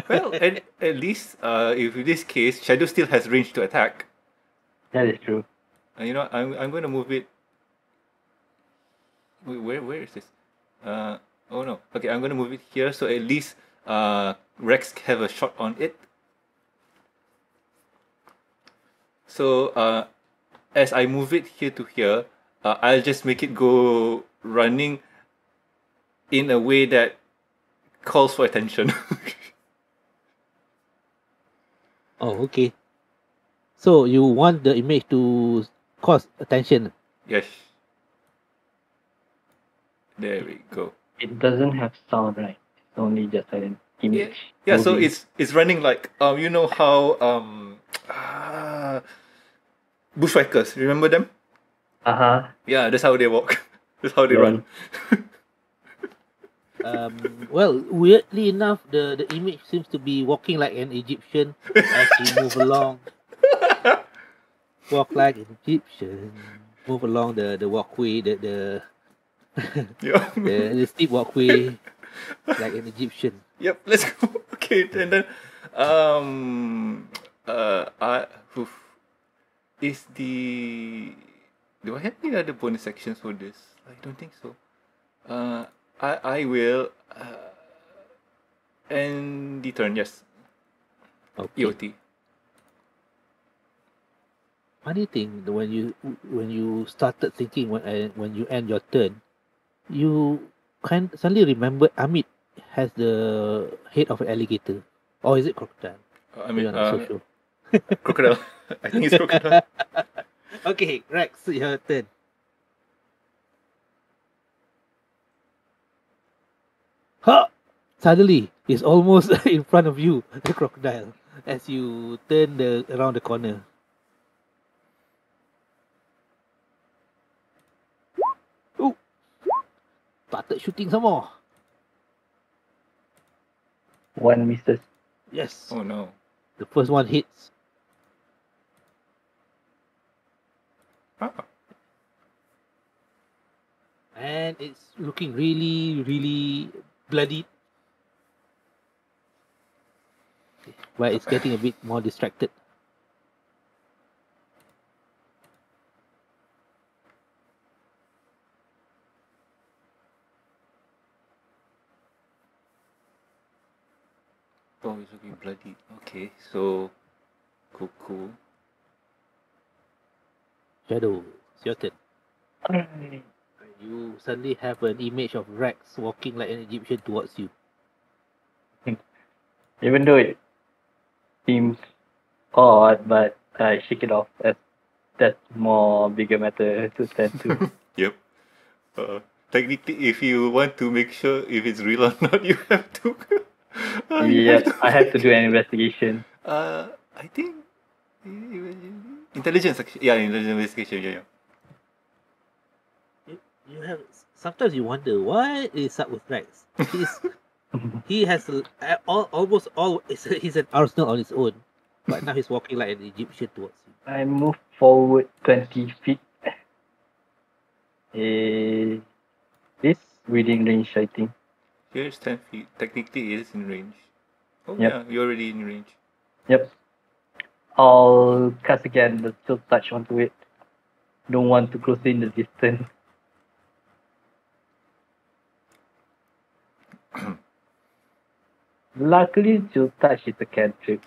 well, at, at least uh, if in this case Shado still has range to attack. That is true. Uh, you know, I'm I'm going to move it. Wait, where where is this? Uh oh no. Okay, I'm going to move it here so at least uh Rex have a shot on it. So uh, as I move it here to here, uh, I'll just make it go running in a way that calls for attention. oh okay so you want the image to cause attention yes. There we go. It doesn't have sound, right? It's only just an image. Yeah, yeah so it's it's running like um you know how um ah, bushwhackers remember them? Uh huh. Yeah, that's how they walk. that's how they run. um, well, weirdly enough, the, the image seems to be walking like an Egyptian as he move along. Walk like an Egyptian. Move along the, the walkway, the the, Yeah. the the steep walkway like an Egyptian. yep. Let's go. Okay, and then um uh I oof. Is the do I have any other bonus sections for this? I don't think so. Uh, I I will uh, end the turn. Yes, Okay. EOT. Funny thing, when you when you started thinking when uh, when you end your turn, you kind suddenly remember Amit has the head of an alligator, or is it crocodile? Uh, I mean, not so uh, sure. Crocodile. I think it's crocodile. Okay, Rex, your turn. Ha! suddenly it's almost in front of you, the crocodile, as you turn the around the corner. Oh, started shooting some more. One misses. Yes, Oh no. the first one hits. Ah, and it's looking really, really bloody. But it's getting a bit more distracted. oh, it's looking bloody. Okay, so cool, cool. Shado, it's your turn. You suddenly have an image of Rex walking like an Egyptian towards you. Even though it seems odd, but I shake it off as that's more bigger matter to tend to. Yep. Uh, technically, if you want to make sure if it's real or not, you have to. uh, you yeah, I have to do an investigation. Uh, I think intelligence. actually- Yeah, intelligence investigation. Yeah, yeah. You, you have sometimes you wonder why is up with Rex. He's he has a, a- all, almost all it's he's an arsenal on his own, but now he's walking like an Egyptian towards you. I move forward 20 feet. Eh, this within range, I think. Here's 10 feet. Technically, it is in range. Oh, Yep. yeah, you're already in range. Yep. I'll cast again the chill touch onto it. Don't want to close in the distance. Luckily, chill touch is a cantrip.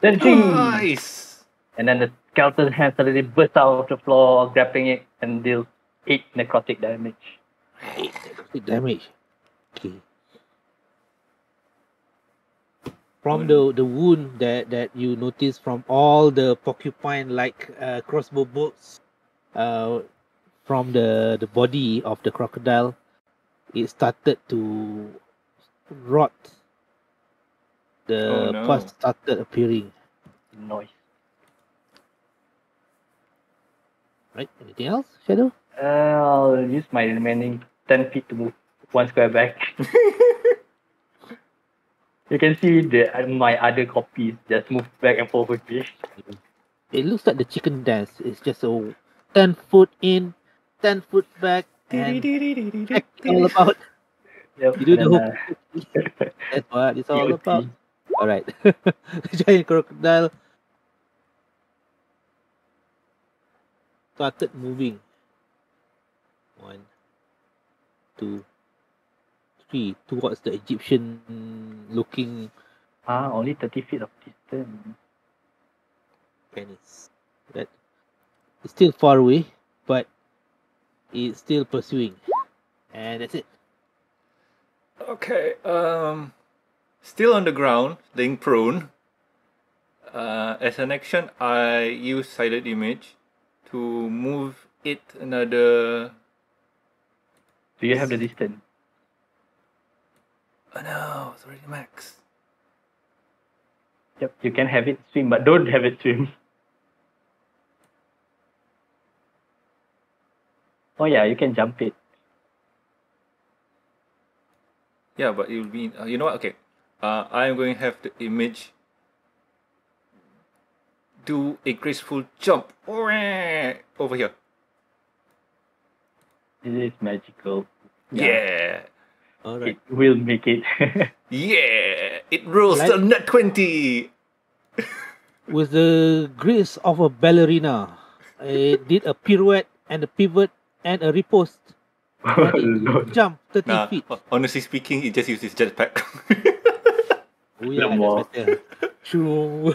Then ding! nice! And then the skeleton hand suddenly bursts out of the floor, grabbing it, and deals 8 necrotic damage. Eight necrotic damage. Okay. From the the wound that that you notice from all the porcupine like uh, crossbow bolts, uh, from the the body of the crocodile, it started to rot. The Oh, no. pus started appearing. Noise. Right? Anything else, Shado? Uh, I'll use my remaining 10 feet to move one square back. you can see the uh, my other copies just move back and forth with me. It looks like the chicken dance. It's just a ten foot in, ten foot back, and that's all about. Yep. You do the whole uh, That's what it's all about. All right, giant crocodile started moving. One, two, three towards the Egyptian-looking Ah, only 30 feet of distance. penis. it's still far away, but it's still pursuing, and that's it. Okay, um, still on the ground, laying prone. Uh, as an action, I use silent image to move it another. Do you have the distance? Oh no, it's already max. Yep, you can have it swim, but don't have it swim. Oh yeah, you can jump it. Yeah, but it will be. Uh, you know what? Okay, uh, I am going to have the image do a graceful jump over here. It is magical. Yeah, All It will make it. yeah. It rolls Like- to net twenty. With the grace of a ballerina, it did a pirouette and a pivot and a riposte. oh, And Lord. 30 Nah, feet. honestly speaking, it just uses jetpack. Oh yeah, more. that's better. True.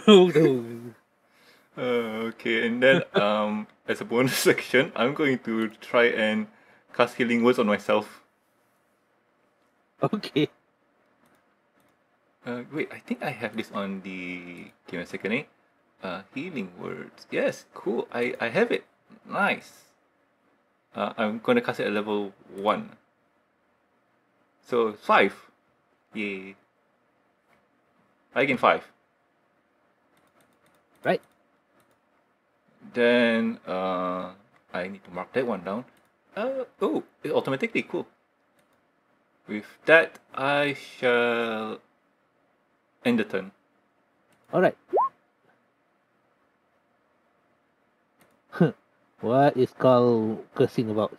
Uh, okay, and then um, as a bonus section, I'm going to try and cast healing words on myself. okay. Uh, wait, I think I have this on the. Give me a second, eh? Uh, healing words. Yes, cool. I I have it. Nice. Uh, I'm gonna cast it at level one. So five. Yay. I gain five. Right. Then uh, I need to mark that one down. Uh, oh, it automatically cool. With that, I shall end the turn. Alright. what is Karl cursing about?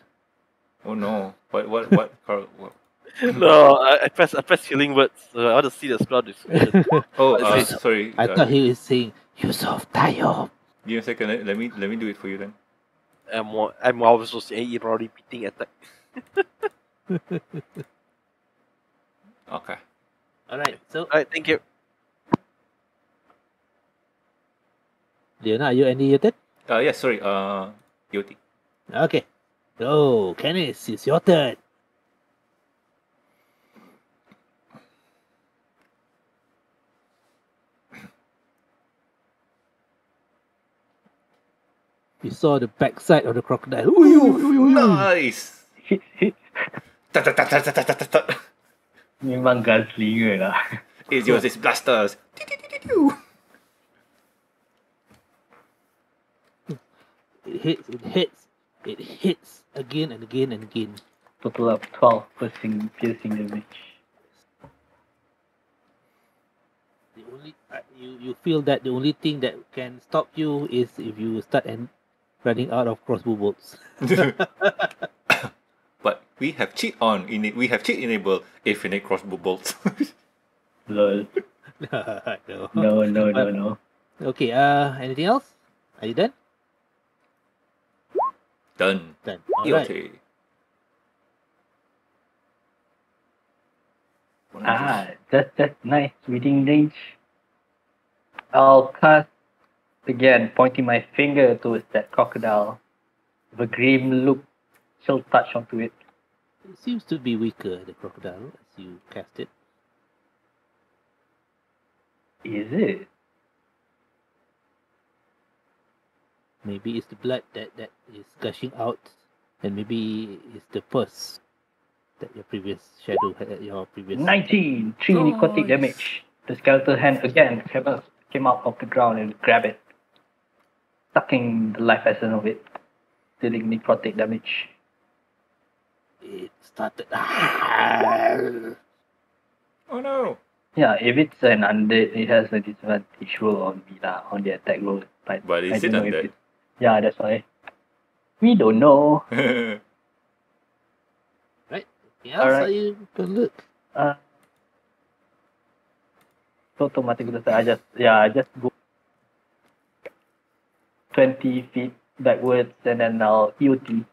Oh no! What what what? Karl, what? no, I, I press I press healing words. So I want to see the spell description. Oh, uh, sorry. I uh, thought he was saying, Yusuf Tayob. Give me a second. Let, let me let me do it for you then. I'm wa- I'm also saying already repeating attack. Okay. Alright, so Alright, thank you. Leona, are you ending your turn? Uh, yes. Sorry. Uh, guilty. Okay. So, Kenneth, it's your turn. You saw the backside of the crocodile. Nice. Hit, hit. Ta ta ta ta ta ta ta ta ta. Memang lah. It's yours. It's blasters. It hits, it hits, it hits again and again and again. Total of 12 piercing, piercing damage. The only uh, you you feel that the only thing that can stop you is if you start and running out of crossbow bolts. but we have cheat on in it. We have cheat enable infinite crossbow bolts. Lol. no. No, no, no, no. Okay. Uh, anything else? Are you done? Done. Done. All right. Guilty. Ah, that's that's nice. Within range. I'll cast again, pointing my finger towards that crocodile. With a grim look, chill touch onto it. It seems to be weaker, the crocodile, as you cast it. Is it? Maybe it's the blood that, that is gushing out, and maybe it's the pus that your previous shadow had. Your previous 19! 3 necrotic damage. The skeletal hand again came out, came out of the ground and grabbed it, sucking the life essence of it, dealing necrotic damage. It started. Oh no. Yeah, if it's an undead, it has a disadvantage roll on me lah, on the attack roll. But, But I is it don't if undead? it- Yeah, that's why. We don't know. Anything else Alright. are you can look? Uh, so automatic to I just yeah, I just go twenty feet backwards and then I'll EOT.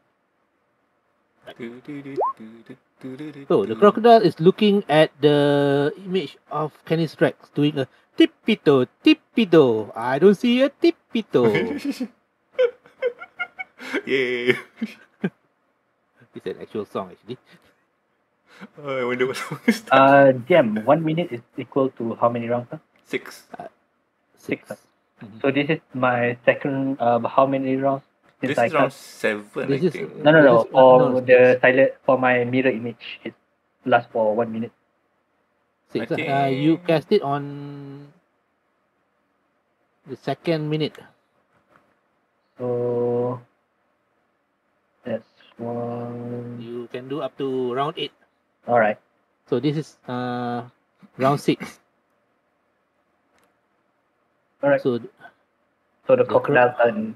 So the crocodile is looking at the image of Canis Rex doing a tippito tippito. I don't see a tippito. Yay. it's an actual song actually. Oh, I wonder what song is that. Uh gem, one minute is equal to how many rounds? Huh? Six. Six. Mhm. So this is my second uh how many rounds since This I is round seven, This I is- think. No no no, this for no, the silent for my mirror image it lasts for one minute. Six. I Uh, you cast it on the second minute. So that's one You can do up to round eight. alright. So this is uh round six. Alright. So So the The crocodile turn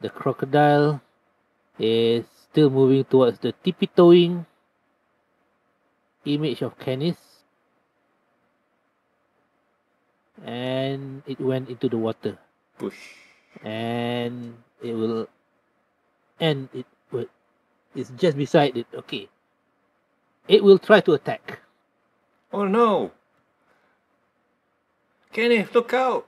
the crocodile is still moving towards the tippy-toeing image of Canis. And it went into the water. Push. And it will and it will it's just beside it. Okay. It will try to attack. Oh no! Kenneth, look out!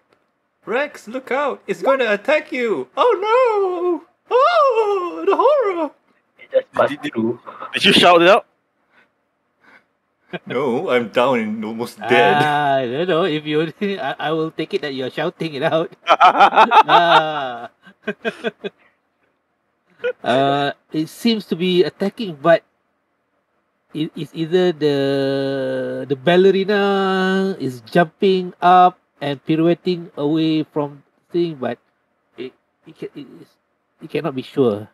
Rex, look out! It's going to attack you! Oh no! Oh, the horror! it just passed Did- did- through. Did you shout it out? No, I'm down and almost dead. Ah, I don't know if you I, I will take it that you're shouting it out. ah. uh, it seems to be attacking, but it is either the the ballerina is jumping up and pirouetting away from thing, but it it, ca- it, is, it cannot be sure.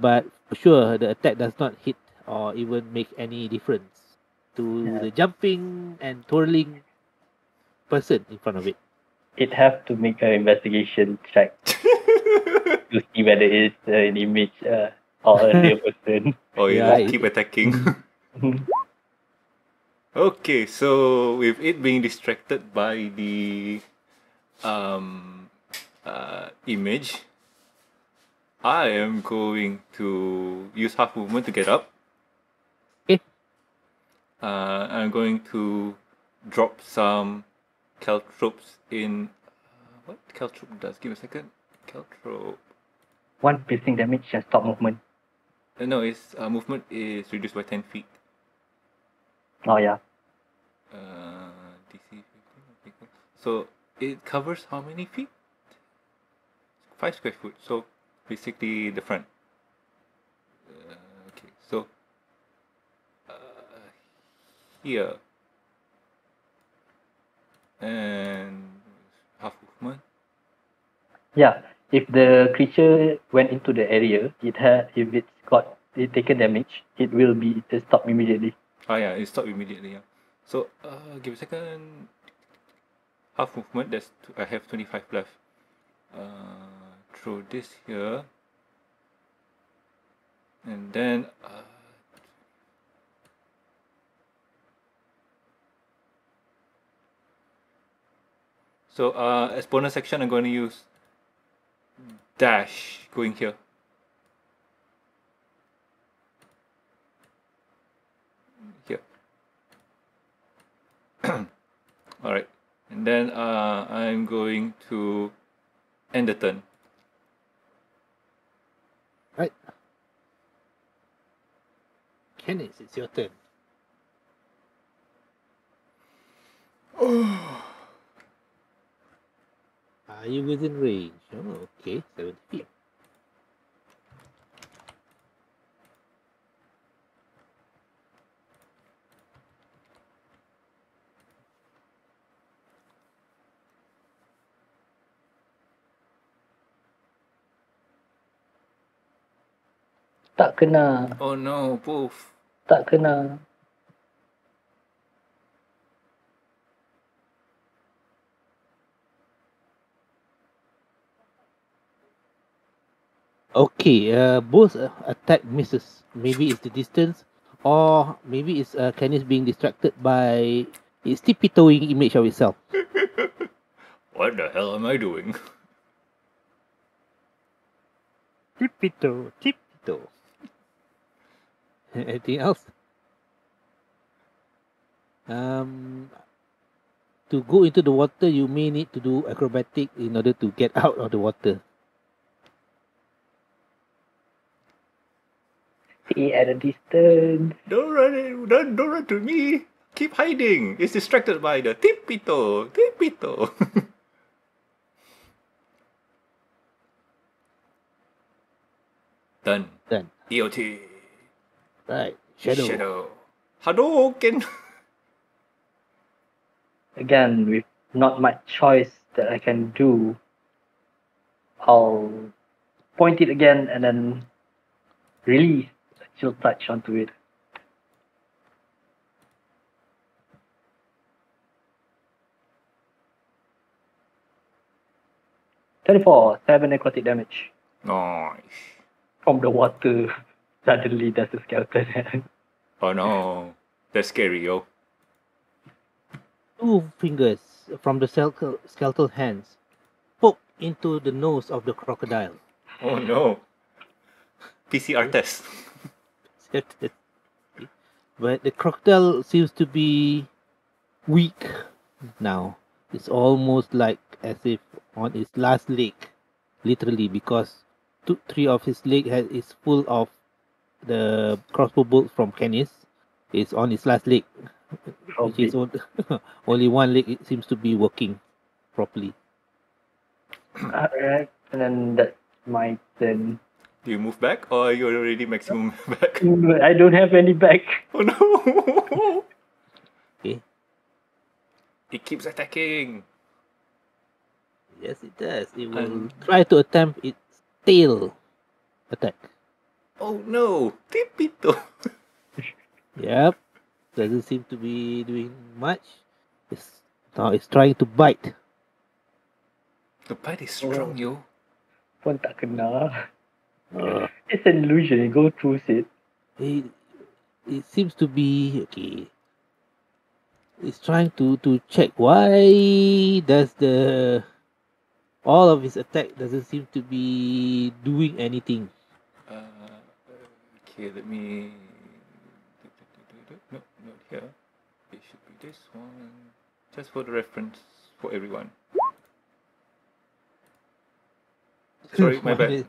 But for sure, the attack does not hit or even make any difference to Yeah. the jumping and twirling person in front of it. It have to make an investigation check to see whether it's uh, an image uh, or a real person. oh, you Yeah, yeah, keep attacking. okay, so with it being distracted by the um uh image, I am going to use half movement to get up. Okay. Uh, I'm going to drop some caltrops in. Uh, what caltrop does? Give me a second. Caltrop. One piercing damage and stop movement. Uh, no, its uh, movement is reduced by ten feet. Oh yeah. Uh, DC 15. Okay, cool. So it covers how many feet? Five square foot. So basically the front. Uh, okay, so uh, here and half movement. Yeah. If the creature went into the area, it had if it's got it taken damage, it will be stopped immediately. Oh yeah, it stopped immediately. Yeah. So uh, give a second. Half movement. That's I have twenty five left. Uh, throw this here, and then uh, so uh, as bonus action, I'm going to use dash going. Here. All right, and then uh, I'm going to end the turn. Right Kenneth, it's your turn. Are you within range? Oh, okay, 70 feet. Tak kena. Oh no, both. Tak kena. Okay, uh, both uh, attack misses. Maybe it's the distance, or maybe it's uh, Kenneth being distracted by its tippy-toeing image of itself. What the hell am I doing? Tippy-toe, tippy-toe. Anything else? Um, to go into the water, you may need to do acrobatic in order to get out of the water. See at a distance. Don't run it, don't, don't run to me. Keep hiding. It's distracted by the tippito, tippito. Done. Done. EOT. Right, Shado. Shado. Hadouken. Again, with not much choice that I can do, I'll point it again and then release a chill touch onto it. Twenty-four, seven necrotic damage Nice. from the water. Suddenly, there's a skeleton. Oh no. That's scary, yo. Two fingers from the skeletal, skeletal hands poke into the nose of the crocodile. Oh no. PCR test. but the crocodile seems to be weak now. It's almost like as if on its last leg, literally, because two, three of his leg has, is full of the crossbow bolts from Canis. is on its last leg, which is on- only one leg. It seems to be working properly. Alright, and then that's my turn. Do you move back or are you already maximum back? I don't have any back. Oh no! Okay. It keeps attacking. Yes, it does. It will Um, try to attempt its tail attack. Oh no! Tipito! Yep. Doesn't seem to be doing much. It's now it's trying to bite. The bite is strong, yo. Pun tak kena. Uh, It's an illusion. You go through it. it, it seems to be okay. It's trying to to check why does the all of his attack doesn't seem to be doing anything. Okay, let me. No, not here. It should be this one. Just for the reference for everyone. Sorry, my bad. Minus-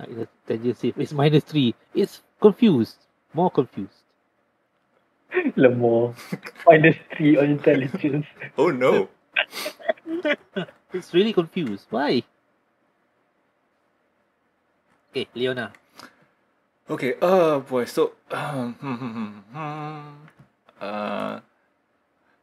Uh, it's- then you see, It's minus three. It's confused. More confused. Lemah. Minus three on intelligence. Oh no! It's really confused. Why? Okay, Leona. Okay, oh boy, so um, uh,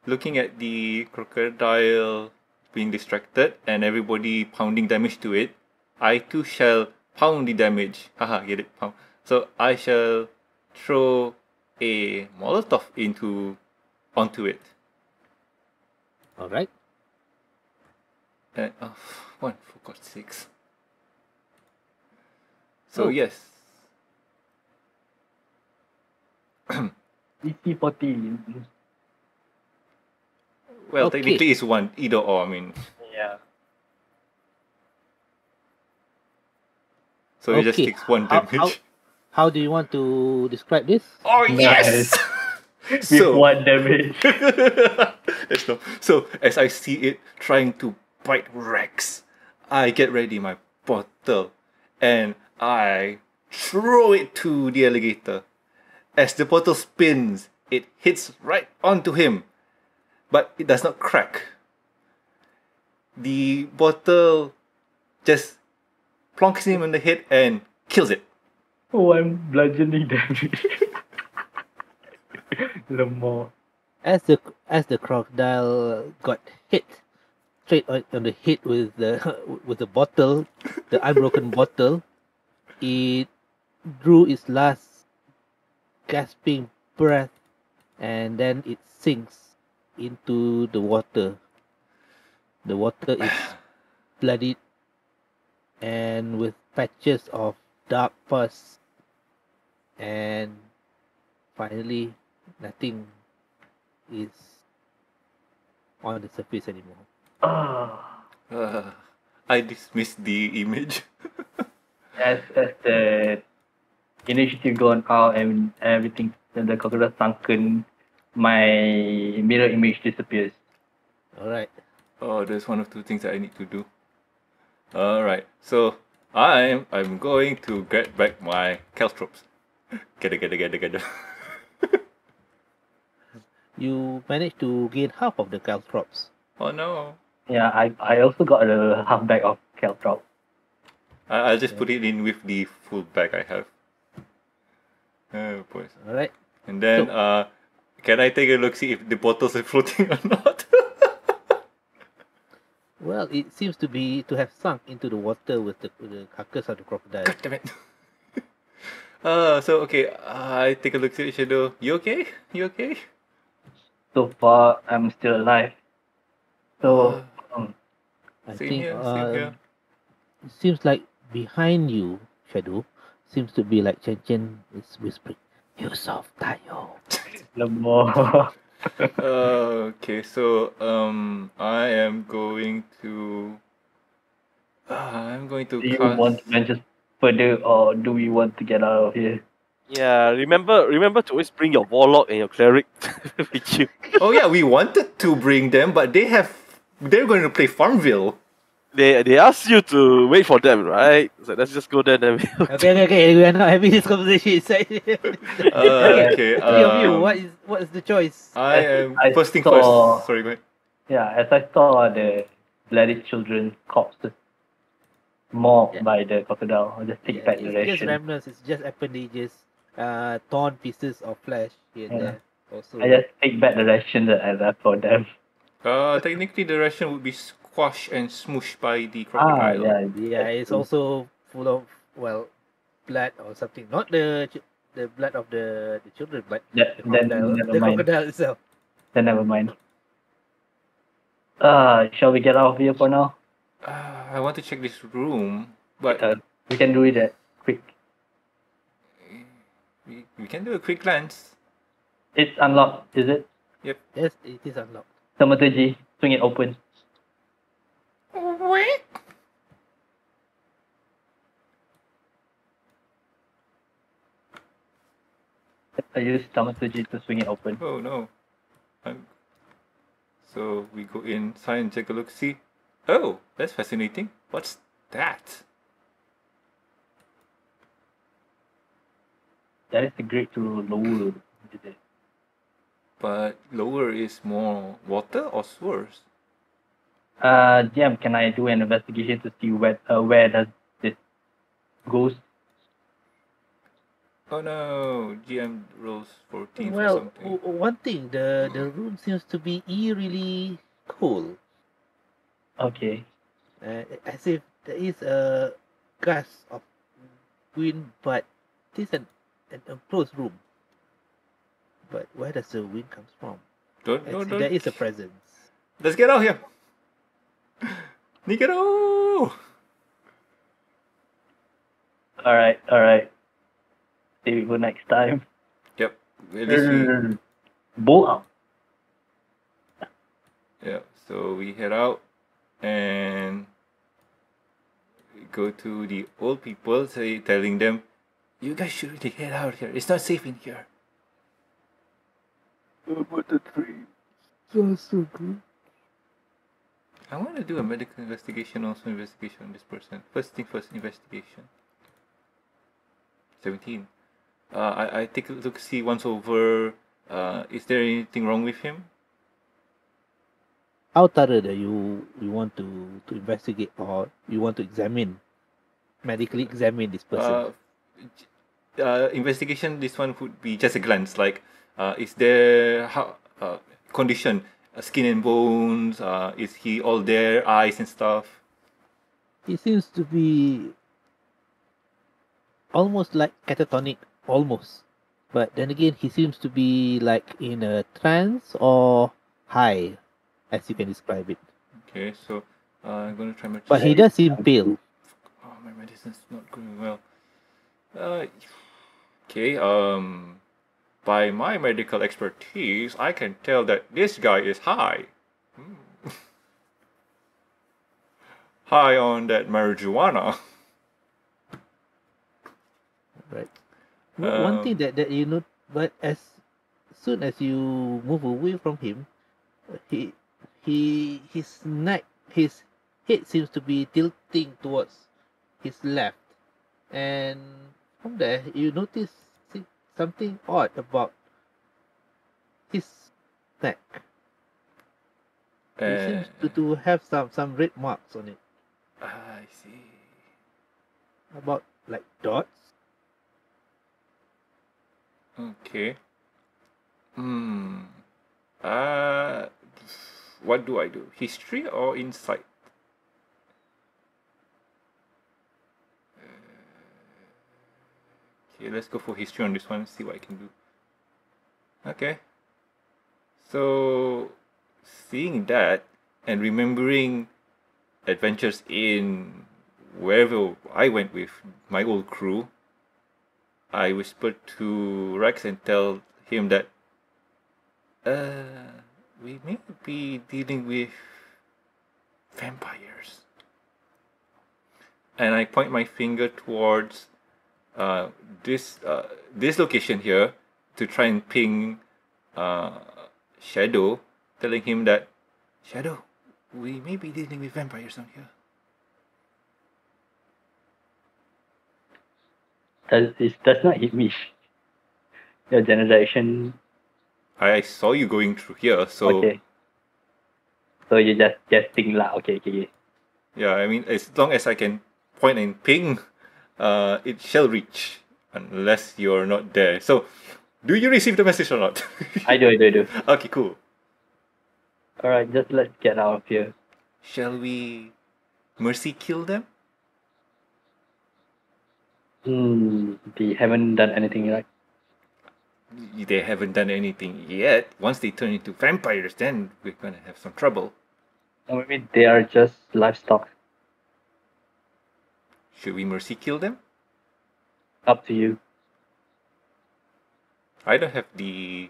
looking at the crocodile being distracted and everybody pounding damage to it, I too shall pound the damage. Haha, get it? Pound. So I shall throw a Molotov into onto it. All right. And, oh, one for God's sakes. So Oh. yes, DC 14. well Okay. technically it's one either or. I mean, Yeah. so it just takes one how- damage. how- How do you want to describe this? Oh Nice. yes! With one damage. Yes, no. So as I see it trying to bite Rex, I get ready my bottle and I throw it to the alligator. As the bottle spins, it hits right onto him, but it does not crack. The bottle just plonks him in the head and kills it. Oh, One bludgeoning damage. Lemah. As the as the crocodile got hit straight on, on the head with the with the bottle, the unbroken bottle, it drew its last gasping breath, and then it sinks into the water. The water is bloodied and with patches of dark pus, and finally, nothing is on the surface anymore. Ah. Uh, I dismissed the image. As, as the initiative gone out and everything, and the crocodile sunken, my mirror image disappears. All right. Oh, there's one of two things that I need to do. Alright, so I'm I'm going to get back my caltrops. Get it, get it, get it, get it. You managed to gain half of the caltrops. oh no. Yeah, I, I also got a half bag of caltrop. I, I'll just put it in with the full bag I have. Oh boy. All right. And then So- uh can I take a look see if the bottles are floating or not? Well, it seems to be to have sunk into the water with the, with the carcass of the crocodile. God damn it. Uh so okay, I take a look at Shado. You okay? You okay? So far, I'm still alive. So, um, I Same think here, same uh, here. it seems like behind you, Shado, seems to be like Chen Chen is whispering, "You soft tayo." lemah. uh, okay, so um, I am going to. Uh, I'm going to do you cast. want to venture further or do we want to get out of here? Yeah, remember remember to always bring your warlock and your cleric with you. Oh yeah, we wanted to bring them, but they have. They're going to play Farmville. They they asked you to wait for them, right? So let's just go there then. Okay, okay, okay. We are not having this conversation inside. Uh, okay. Three of you. um, What is what is the choice? I am I first thing saw- first. Sorry, go ahead. Yeah, as I saw the bloody children's corpses mobbed Yeah. by the crocodile. I'll just take Yeah, back the it's just ration. remnants. It's just appendages, uh, torn pieces of flesh here and Yeah. there. Also, I just take back the ration that I left for them. Uh, technically, the ration would be squashed and smooshed by the crocodile. Ah, crocodile. yeah. yeah, it's also full of well, blood or something. Not the the blood of the, the children, but That, the then crocodile, never the mind. crocodile itself. Then never mind. Uh, shall we get out of here for now? Uh, I want to check this room, but Uh, we can do it at quick. we, we can do a quick glance. It's unlocked, is it? Yep. Yes, it is unlocked. Tamateji, swing it open. Wait. I use Tamateji to swing it open. Oh no. Um, so we go inside and take a look. See. Oh, that's fascinating. What's that? That is the grade to lower. But lower is more water or sewers? Uh, GM, can I do an investigation to see where uh, where does this goes? Oh no, GM rolls 14 for Well, something. w- one thing, the the room seems to be eerily cold, Okay. uh, as if there is a gust of wind, but it is an, an enclosed room. But where does the wind comes from? Don't, As don't, don't. there is a presence. Let's get out here. Nikito! All right. All right. See you for next time. Yep. At least we, mm. Bolt out. yeah. So we head out and go to the old people, say telling them, "You guys should really get out here. It's not safe in here." But the tree, so so good. I want to do a medical investigation, also investigation on this person. First thing first, investigation. Seventeen. Uh, I I take a look, see once over. Uh, is there anything wrong with him? How thorough that you you want to to investigate or you want to examine, medically examine this person? Uh, uh, investigation. This one would be just a glance. Like, uh, is there how uh, condition, skin and bones? Uh, is he all there? Eyes and stuff. he seems to be almost like catatonic, almost. But then again, he seems to be like in a trance or high, as you can describe it. Okay, so uh, I'm gonna try my. But he does seem pale. Oh, my medicine's not going well. Uh, okay. Um, by my medical expertise, I can tell that this guy is high. Hmm. high on that marijuana. Right. One one Um, thing that, that you know, but as soon as you move away from him, he he his neck his head seems to be tilting towards his left, and from there you notice something odd about his neck. It seems to, Uh, to have some some red marks on it, I see. about like dots. Okay. Hmm. Uh, what do I do? History or insight? Okay, let's go for history on this one. and See what I can do. Okay. So, seeing that and remembering adventures in wherever I went with my old crew, I whispered to Rex and tell him that uh, we may be dealing with vampires. And I point my finger towards uh, this uh, this location here to try and ping uh, Shado, telling him that Shado, we may be dealing with vampires down here. Does it does not hit me. Your generation. I saw you going through here, so Okay. So you just guessing lah. Okay, okay. okay. yeah, I mean, as long as I can point and ping, uh, it shall reach unless you're not there. So, do you receive the message or not? I do, I do, I do. okay, cool. Alright, just let's get out of here. Shall we mercy kill them? Hmm, they haven't done anything right. They haven't done anything yet. Once they turn into vampires, then we're gonna have some trouble. Or maybe they are just livestock. Should we mercy kill them? Up to you. I don't have the.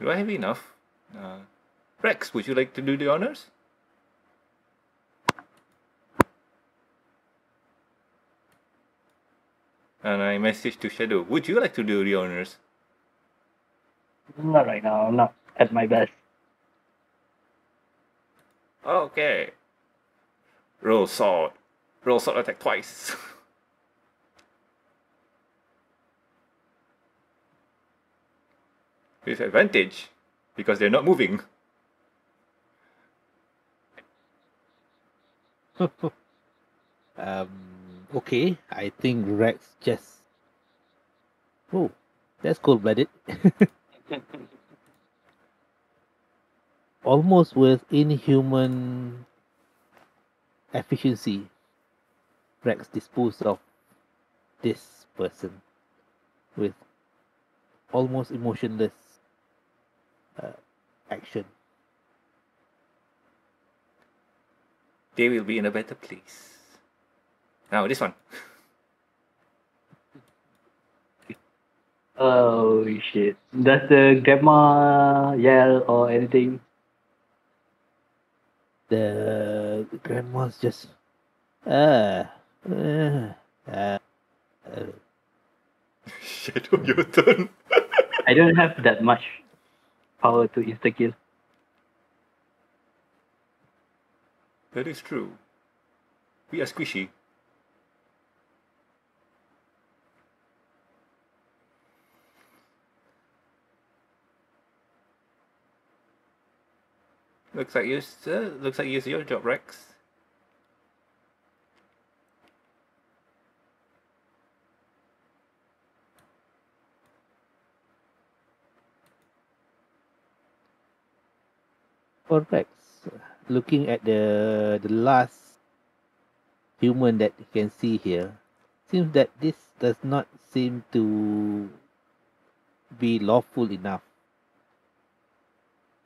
Do I have enough? Uh, Rex, would you like to do the honors? And I message to Shado, would you like to do the honors? Not right now, I'm not at my best. Okay. Roll sword. Roll sword attack twice. With advantage, because they're not moving. um, okay, I think Rex just. Oh, that's cold blooded. Almost with inhuman efficiency, Rex disposed of this person with almost emotionless uh, action. They will be in a better place. Now, this one. Oh shit. Does the grandma yell or anything? The grandma's just. Uh, uh, uh, uh, Shado, your turn. I don't have that much power to insta kill. that is true. We are squishy. Looks like you, uh, looks like it's your job, Rex. for Rex, looking at the the last human that you can see here, seems that this does not seem to be lawful enough.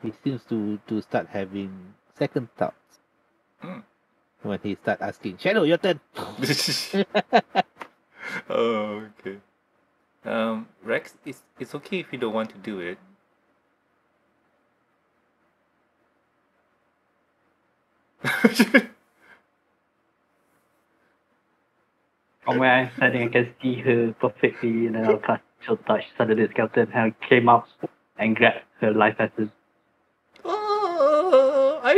He seems to to start having second thoughts Hmm. when he start asking, Shado, your turn. oh, okay. Um, Rex, it's it's okay if you don't want to do it. From where I'm standing, I can see her perfectly, and then I'll cast Chill Touch. Suddenly, the skeleton hand came up and grabbed her life essence.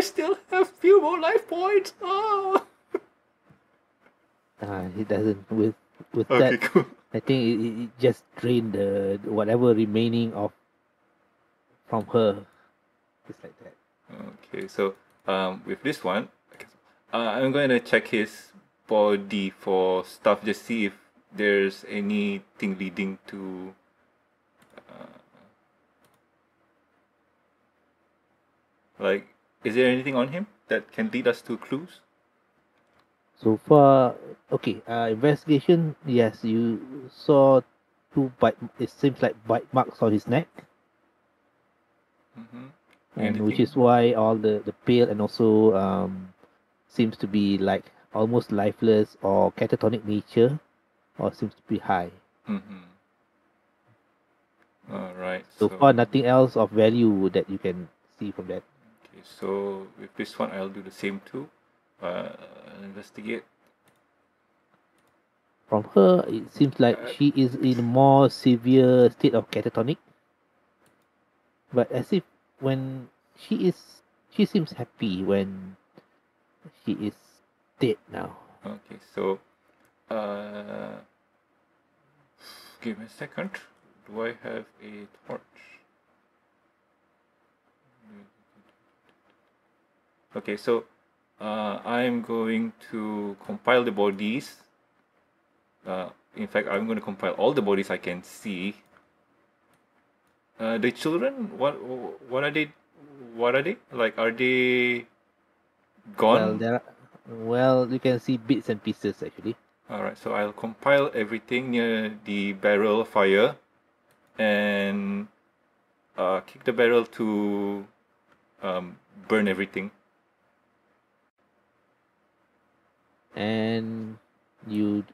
I still have few more life points. Oh. Uh, he doesn't with with Okay, that. cool. I think it, it just drained the whatever remaining of from her. Just like that. Okay, so um, with this one, uh, I'm going to check his body for stuff, just see if there's anything leading to. Uh, like, is there anything on him that can lead us to clues? So far, okay. Uh, investigation. Yes, you saw two bite. It seems like bite marks on his neck, Mm-hmm. and which is why all the the pale and also um seems to be like almost lifeless or catatonic nature, or seems to be high. Mm-hmm. All right. So far, nothing else of value that you can see from that. So with this one, I'll do the same too. Uh, investigate. From her, it seems like Uh, she is in a more severe state of catatonic. But as if when she is, she seems happy when she is dead now. Okay, so uh, give me a second. Do I have a torch? Okay, so Uh, I'm going to compile the bodies. Uh, in fact, I'm going to compile all the bodies I can see. Uh, the children, what what are they? What are they like? Are they gone Well, there are, well, you can see bits and pieces actually. All right, so I'll compile everything near the barrel fire, and uh, kick the barrel to um, burn everything. And you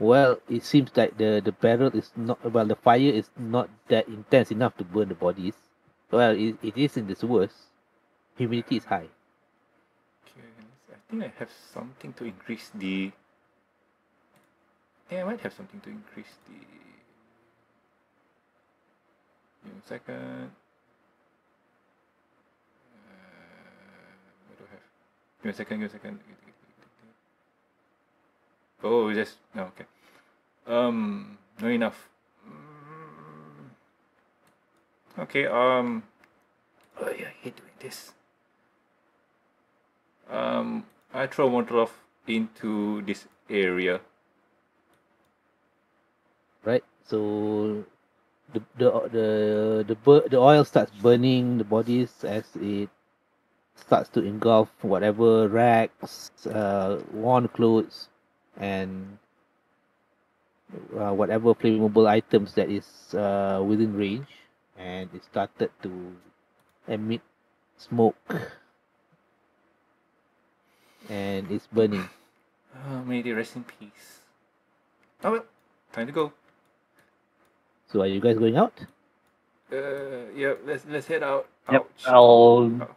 well it seems like the the barrel is not well the fire is not that intense enough to burn the bodies well it, it is in the sewers humidity is high Okay, I think I have something to increase the. Yeah, I might have something to increase the. Give me a second. Uh, what do I have? Give me a second. Give me a second. Oh, just no. Okay. Um, not enough. Mm, Okay. Um. Oh yeah, I hate doing this. Um, I throw Molotov into this area. right so the the the the, bur- the oil starts burning the bodies as it starts to engulf whatever rags uh worn clothes and uh, whatever flammable items that is uh, within range and it started to emit smoke and it's burning Uh, may they rest in peace. Oh well, time to go. so are you guys going out Uh, yeah, let's let's head out. Yep, Ouch. I'll Oh.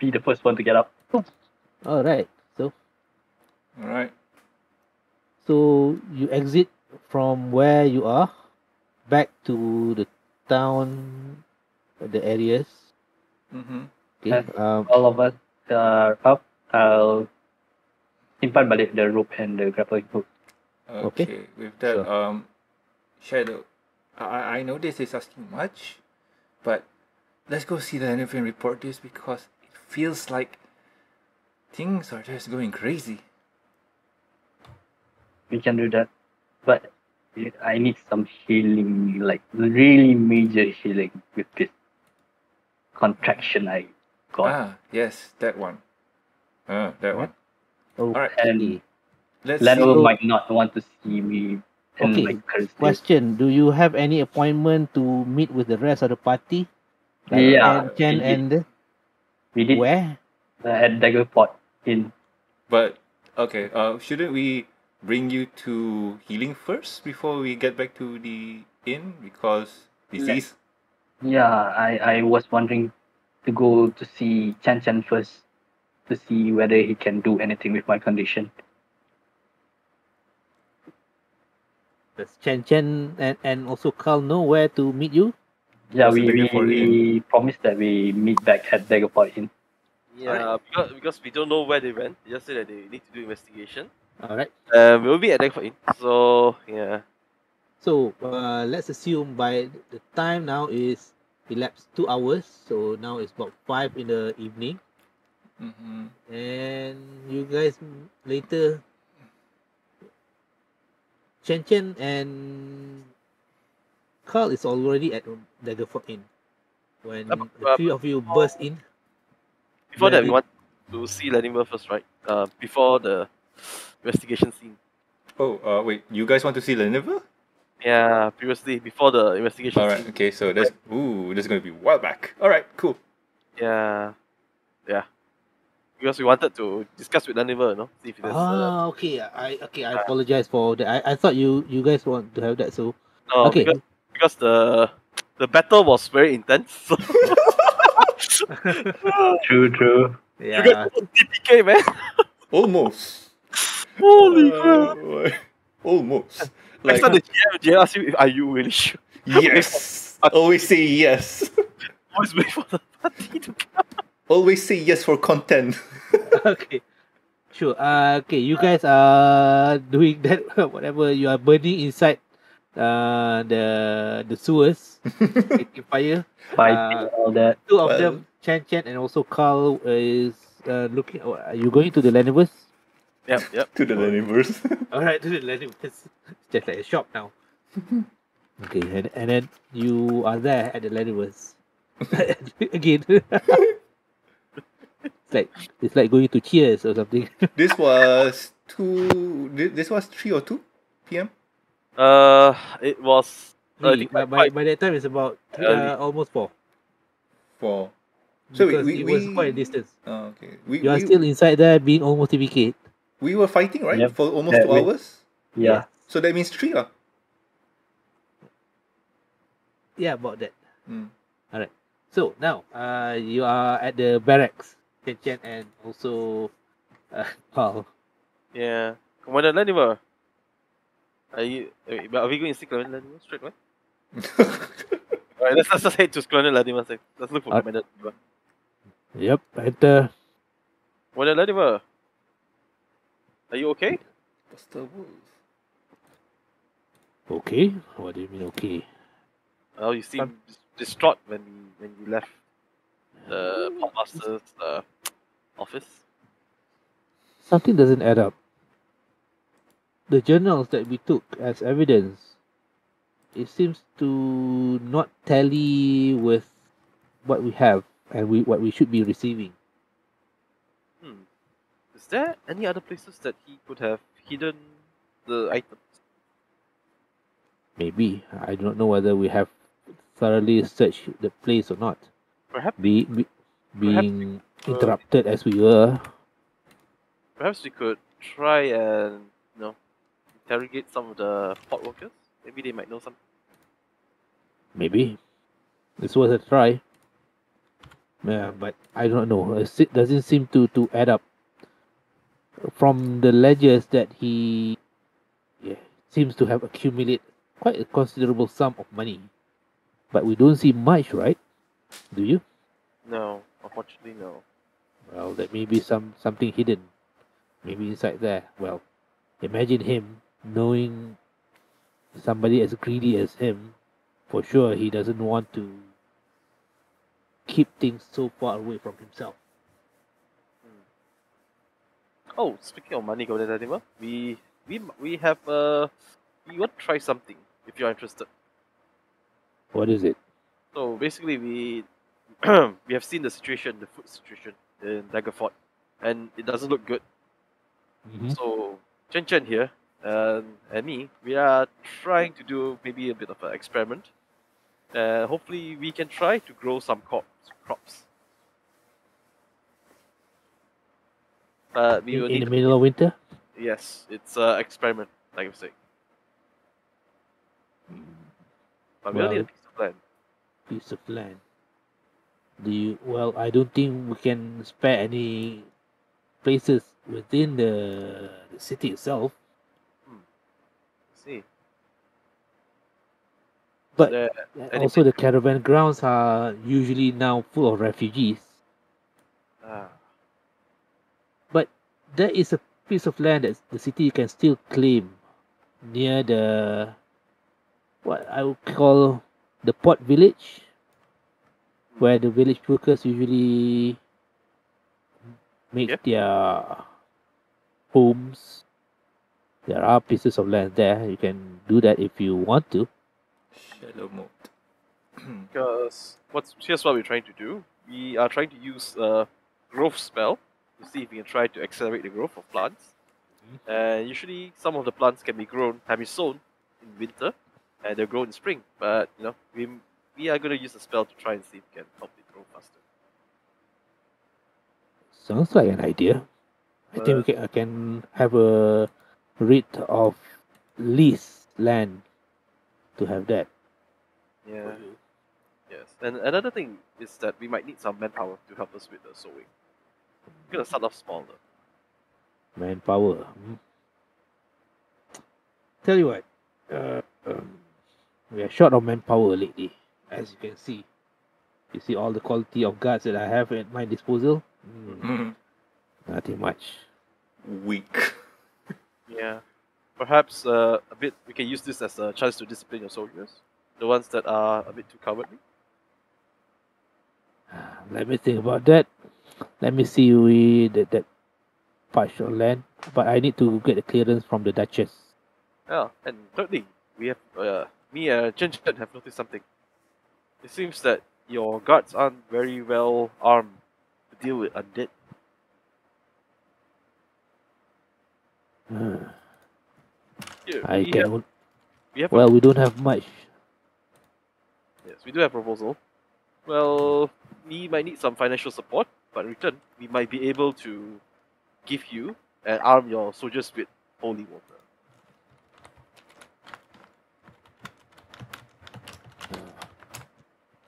be the first one to get up. all right so All right. So you exit from where you are back to the town, the areas. Mm-hmm. Okay. Yes. Um, All of us are up. I'll simpan balik the rope and the grappling hook. Okay. Okay. With that, Sure. um, Shado, I I know this is asking much, but let's go see the NFA report this because it feels like things are just going crazy. We can do that, but I need some healing, like really major healing with this contraction I got. Ah, yes, that one. Ah, that one. okay. and- Let's Leno see. might not want to see me Okay, my current state. Question: Do you have any appointment to meet with the rest of the party? Yeah, Chen, Chen we and We did where? uh, at Daggerford in But okay, uh, shouldn't we bring you to healing first before we get back to the inn because disease? Yeah, I, I was wondering to go to see Chan Chan first to see whether he can do anything with my condition. Does Chen Chen and, and also Karl know where to meet you? Yeah, Also we, we promised that we meet back at Daggerford Inn. Yeah, because, because we don't know where they went. They just say that they need to do investigation. All right. Um, we'll be at Daggerford Inn. So yeah, So uh, let's assume by the time now is elapsed two hours. So now it's about five in the evening, Mm-hmm. and you guys later. Chen Chen and Karl is already at Daggerford Inn when Um, the three of you burst in. before that we Ready. want to see Lanimer first, right? Uh, before the investigation scene. Oh, uh, wait, you guys want to see Leneva? Yeah, previously before the investigation All right, scene. okay, so that's ooh, that's gonna be a while back. All right, cool. Yeah, yeah. Because we wanted to discuss with Lanimer, no? See if there's. Uh, Ah, okay. I okay. I apologize for that. I, I thought you you guys want to have that. So no, okay. because, because the the battle was very intense. So True, true. you guys got TPK, man. Almost. Holy crap! Uh, almost. Next Like time the GM, GM ask you, are you really sure? yes. Always say yes. Always wait for the party to come. Always say yes for content. okay. Sure. Uh, okay, you guys are doing that. Whatever you are burning inside, uh, the the sewers, making fire. Fighting Uh, all that. Two of Well- them, Chan Chan and also Karl, is uh, looking. oh, Are you going to the Leniverse? Yep, yep. to the universe. All right, to the Leniverse. It's just like a shop now. okay, and, and then you are there at the Leniverse again. it's like it's like going to Cheers or something. this was two. thi- This was three or two p.m. Uh, it was early, but by, by that time it's about uh, almost four. Four. So we- because we- it was we- quite a distance. Oh, okay. We You are we, still inside there being almost TPK. We were fighting right Yep. for almost Yeah, two we- hours. Yeah. So that means three lah. Yeah, about that. Mm. So now, uh, you are at the barracks, Chen Chen and also, uh, Paul. Yeah. Commander Laniver. Are you? Wait, but are we going to stick Commander Laniver straight away? Alright, let's, let's just head to Commander Laniver. sec. Let's look for Uh, Commander Laniver. Yep, enter. Commander Laniver. Are you okay? Buster Wolf. Okay. What do you mean? Okay. Oh, you seem dis- distraught when you, when you left the Popmaster's uh, office. Something doesn't add up. The journals that we took as evidence, it seems to not tally with what we have and we what we should be receiving. Is there any other places that he could have hidden the items? Maybe I do not know whether we have thoroughly searched the place or not. Perhaps, Be, be Perhaps being interrupted as we were. perhaps we could try and you know interrogate some of the port workers. Maybe they might know something. Maybe. This was a try. Yeah, but I don't know. It doesn't seem to, to add up. From the ledgers that he yeah, seems to have accumulated quite a considerable sum of money. But we don't see much, right? Do you? No, unfortunately, no. Well, that may be some something hidden. Maybe inside there. Well, imagine him knowing somebody as greedy as him. For sure, he doesn't want to keep things so far away from himself. Oh, speaking of money, Commander Laniver, we we we have uh we want to try something if you're interested. What is it? So basically, we we have seen the situation, the food situation in Daggerford, and it doesn't look good. Mhm. So Chen Chen here and and me, we are trying to do maybe a bit of an experiment. Uh, hopefully, we can try to grow some crops. Crops. But we In, in the middle of winter? Yes, it's an experiment, like I'm saying. Mm. But we Well, only need a piece of land. Piece of land. Do you? Well, I don't think we can spare any places within the, the city itself. Hmm. see. But There- uh, also, the caravan grounds are usually now full of refugees. ah, There is a piece of land that the city can still claim near the what I would call the port village, where the village workers usually make Yeah. their homes. There are pieces of land there. You can do that if you want to. Shadow mode. because what's here's what we're trying to do. We are trying to use a growth spell to see if we can try to accelerate the growth of plants. And usually, some of the plants can be grown, can be sown in winter, and they're grown in spring. But you know, we we are going to use a spell to try and see if we can help it grow faster. Sounds like an idea. I think we uh, can, I can have a rate of lease land to have that. Yeah. Yes. And another thing is that we might need some manpower to help us with the sowing. We're gonna start off small though. Manpower. hmm. Tell you what, uh, um, we are short of manpower lately, as you can see. You see all the quality of guards that I have at my disposal? Mm, Mhm. nothing much. Weak. Yeah. Perhaps uh, a bit we can use this as a chance to discipline your soldiers. The ones that are a bit too cowardly. Let me think about that. Let me see with that, that partial land, but I need to get the clearance from the Duchess. Yeah, and thirdly, we have uh, me and Chen Chen have noticed something. It seems that your guards aren't very well armed to deal with undead. Uh, Yeah, I we can. have, we have Well, we don't have much. yes, we do have a proposal. Well, we might need some financial support, but in return, we might be able to give you and arm your soldiers with holy water. Uh,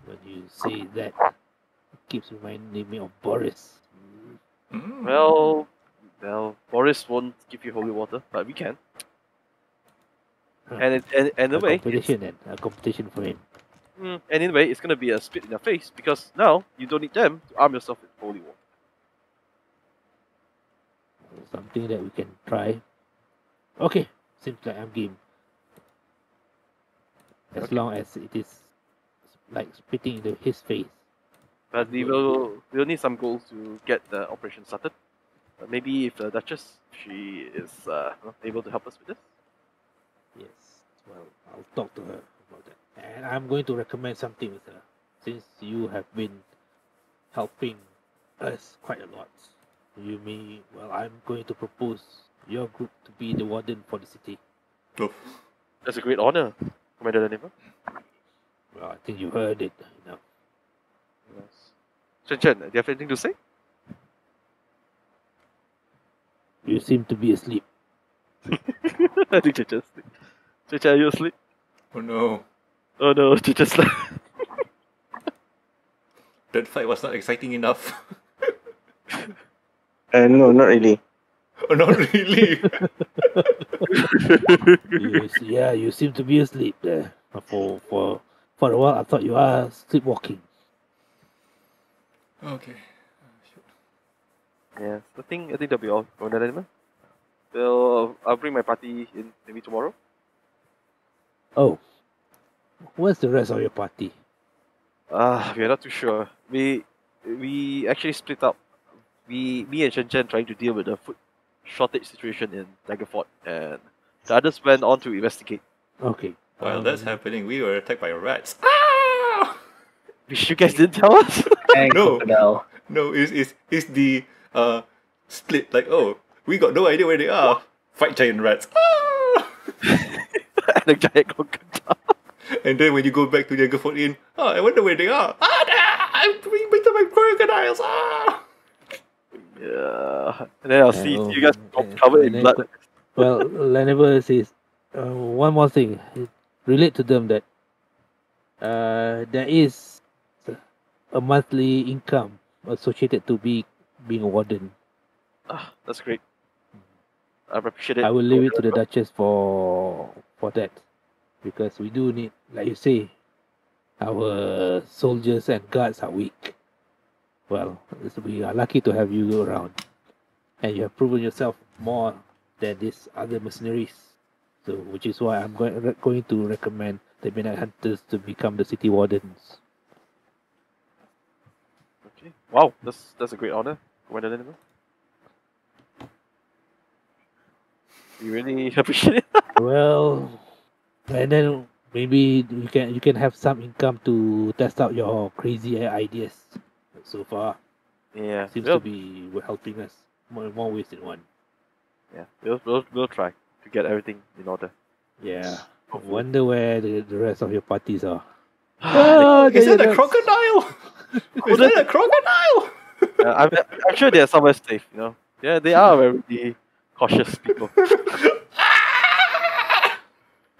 when you say that, it keeps reminding me of Boris. Mm. Well, well, Boris won't give you holy water, but we can. Huh. And it, and, and a in a way, it's- competition and a competition for him. Mm, and anyway, it's gonna be a spit in your face because now you don't need them to arm yourself with holy water. Something that we can try. Okay, seems like I'm game. As Okay. long as it is like spitting into his face. But we will we'll need some goals to get the operation started. Uh, maybe if the Duchess she is uh, able to help us with this. Yes. Well, I'll talk to her about that. And I'm going to recommend something with her. Since you have been helping us quite a lot. You may well I'm going to propose your group to be the warden for the city. Oh. That's a great honor, Commander Daniel. Well, I think you heard it enough. Yes. Chen Chen, do you have anything to say? You seem to be asleep. I think Chen Chen asleep. Chen Chen, are you asleep? Oh no. Oh no, Chen Chen slept. That fight was not exciting enough. Uh, no, not really. oh, not really. you, yeah, you seem to be asleep there. Uh, For for for a while, I thought you are sleepwalking. okay. yes, I think I think that'll be all, Commander Daniel. Well, I'll bring my party in maybe tomorrow. Oh, where's the rest of your party? Ah, we're not too sure. We we actually split up. We me and Chen Chen trying to deal with the food shortage situation in Daggerford, and the others went on to investigate. Okay. While that's um, happening, we were attacked by rats. Ah! Which you guys didn't tell us. And No. crocodile. No, it's, it's, it's the uh, split. Like, oh, we got no idea where they are. Fight giant rats. Ah! and a giant crocodile. And then when you go back to the Daggerford Inn, oh, I wonder where they are. Ah, there! I'm being bitten by crocodiles. Ah! Yeah. And then I'll see Oh, you guys and- covered in blood. Well, Lenovo says uh, one more thing. Relate to them that uh, there is a monthly income associated to be being a warden. Ah, that's great. I appreciate it. I will leave it to the Duchess for for that because we do need, like you say, our soldiers and guards are weak. Well, we are lucky to have you around, and you have proven yourself more than these other mercenaries. So, which is why I'm going going to recommend the Midnight Hunters to become the city wardens. Okay. Wow, that's that's a great honor, Commander Daniel. You really appreciate it. well, and then maybe you can you can have some income to test out your crazy ideas. So far, Yeah. seems we'll, to be helping us more, more ways than one. yeah. We'll, we'll we'll try to get everything in order. Yeah. I Hopefully. wonder where the, the rest of your parties are. Is that a crocodile? Is that a crocodile? Uh, I'm, I'm sure they're somewhere safe, you know. Yeah, they are very cautious people.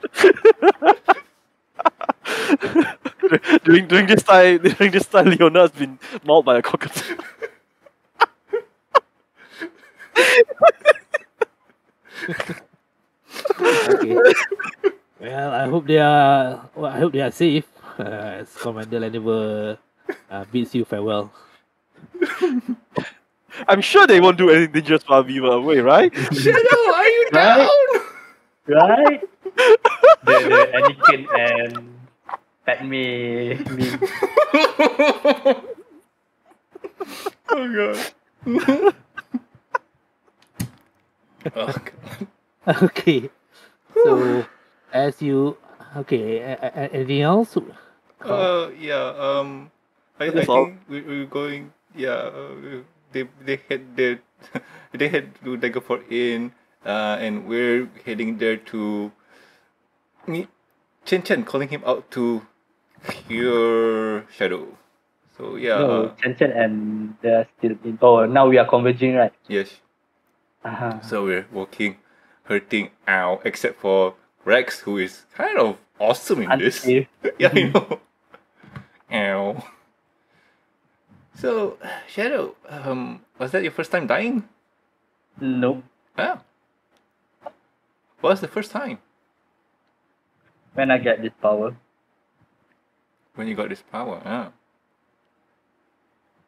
during during this time, during this time, Leona has been mauled by a crocodile. Okay. well, I hope they are. Well, I hope they are safe. Uh, as Commander Laniver uh, bids you farewell. I'm sure they won't do anything dangerous while we were away, right? Shado, are you Right? down? Right? the, the Anakin and Padme meme. oh god. oh god. Okay. So, as you okay, a- a- a- anything else? Uh, yeah. Um, I, I think we we were going. Yeah. Uh, they they had the they had to Daggerford Inn. Uh, and we're heading there to meet Chen Chen, calling him out to cure Shado. So yeah. no, uh, Chen Chen and they're still in. Oh, now we are converging, right? yes. Uh-huh. So we're walking, hurting, ow, except for Rex, who is kind of awesome in this. Yeah, I know. Ow. So, Shado, um, was that your first time dying? Nope. Ah. What was the first time When I get this power. when you got this power? Ah.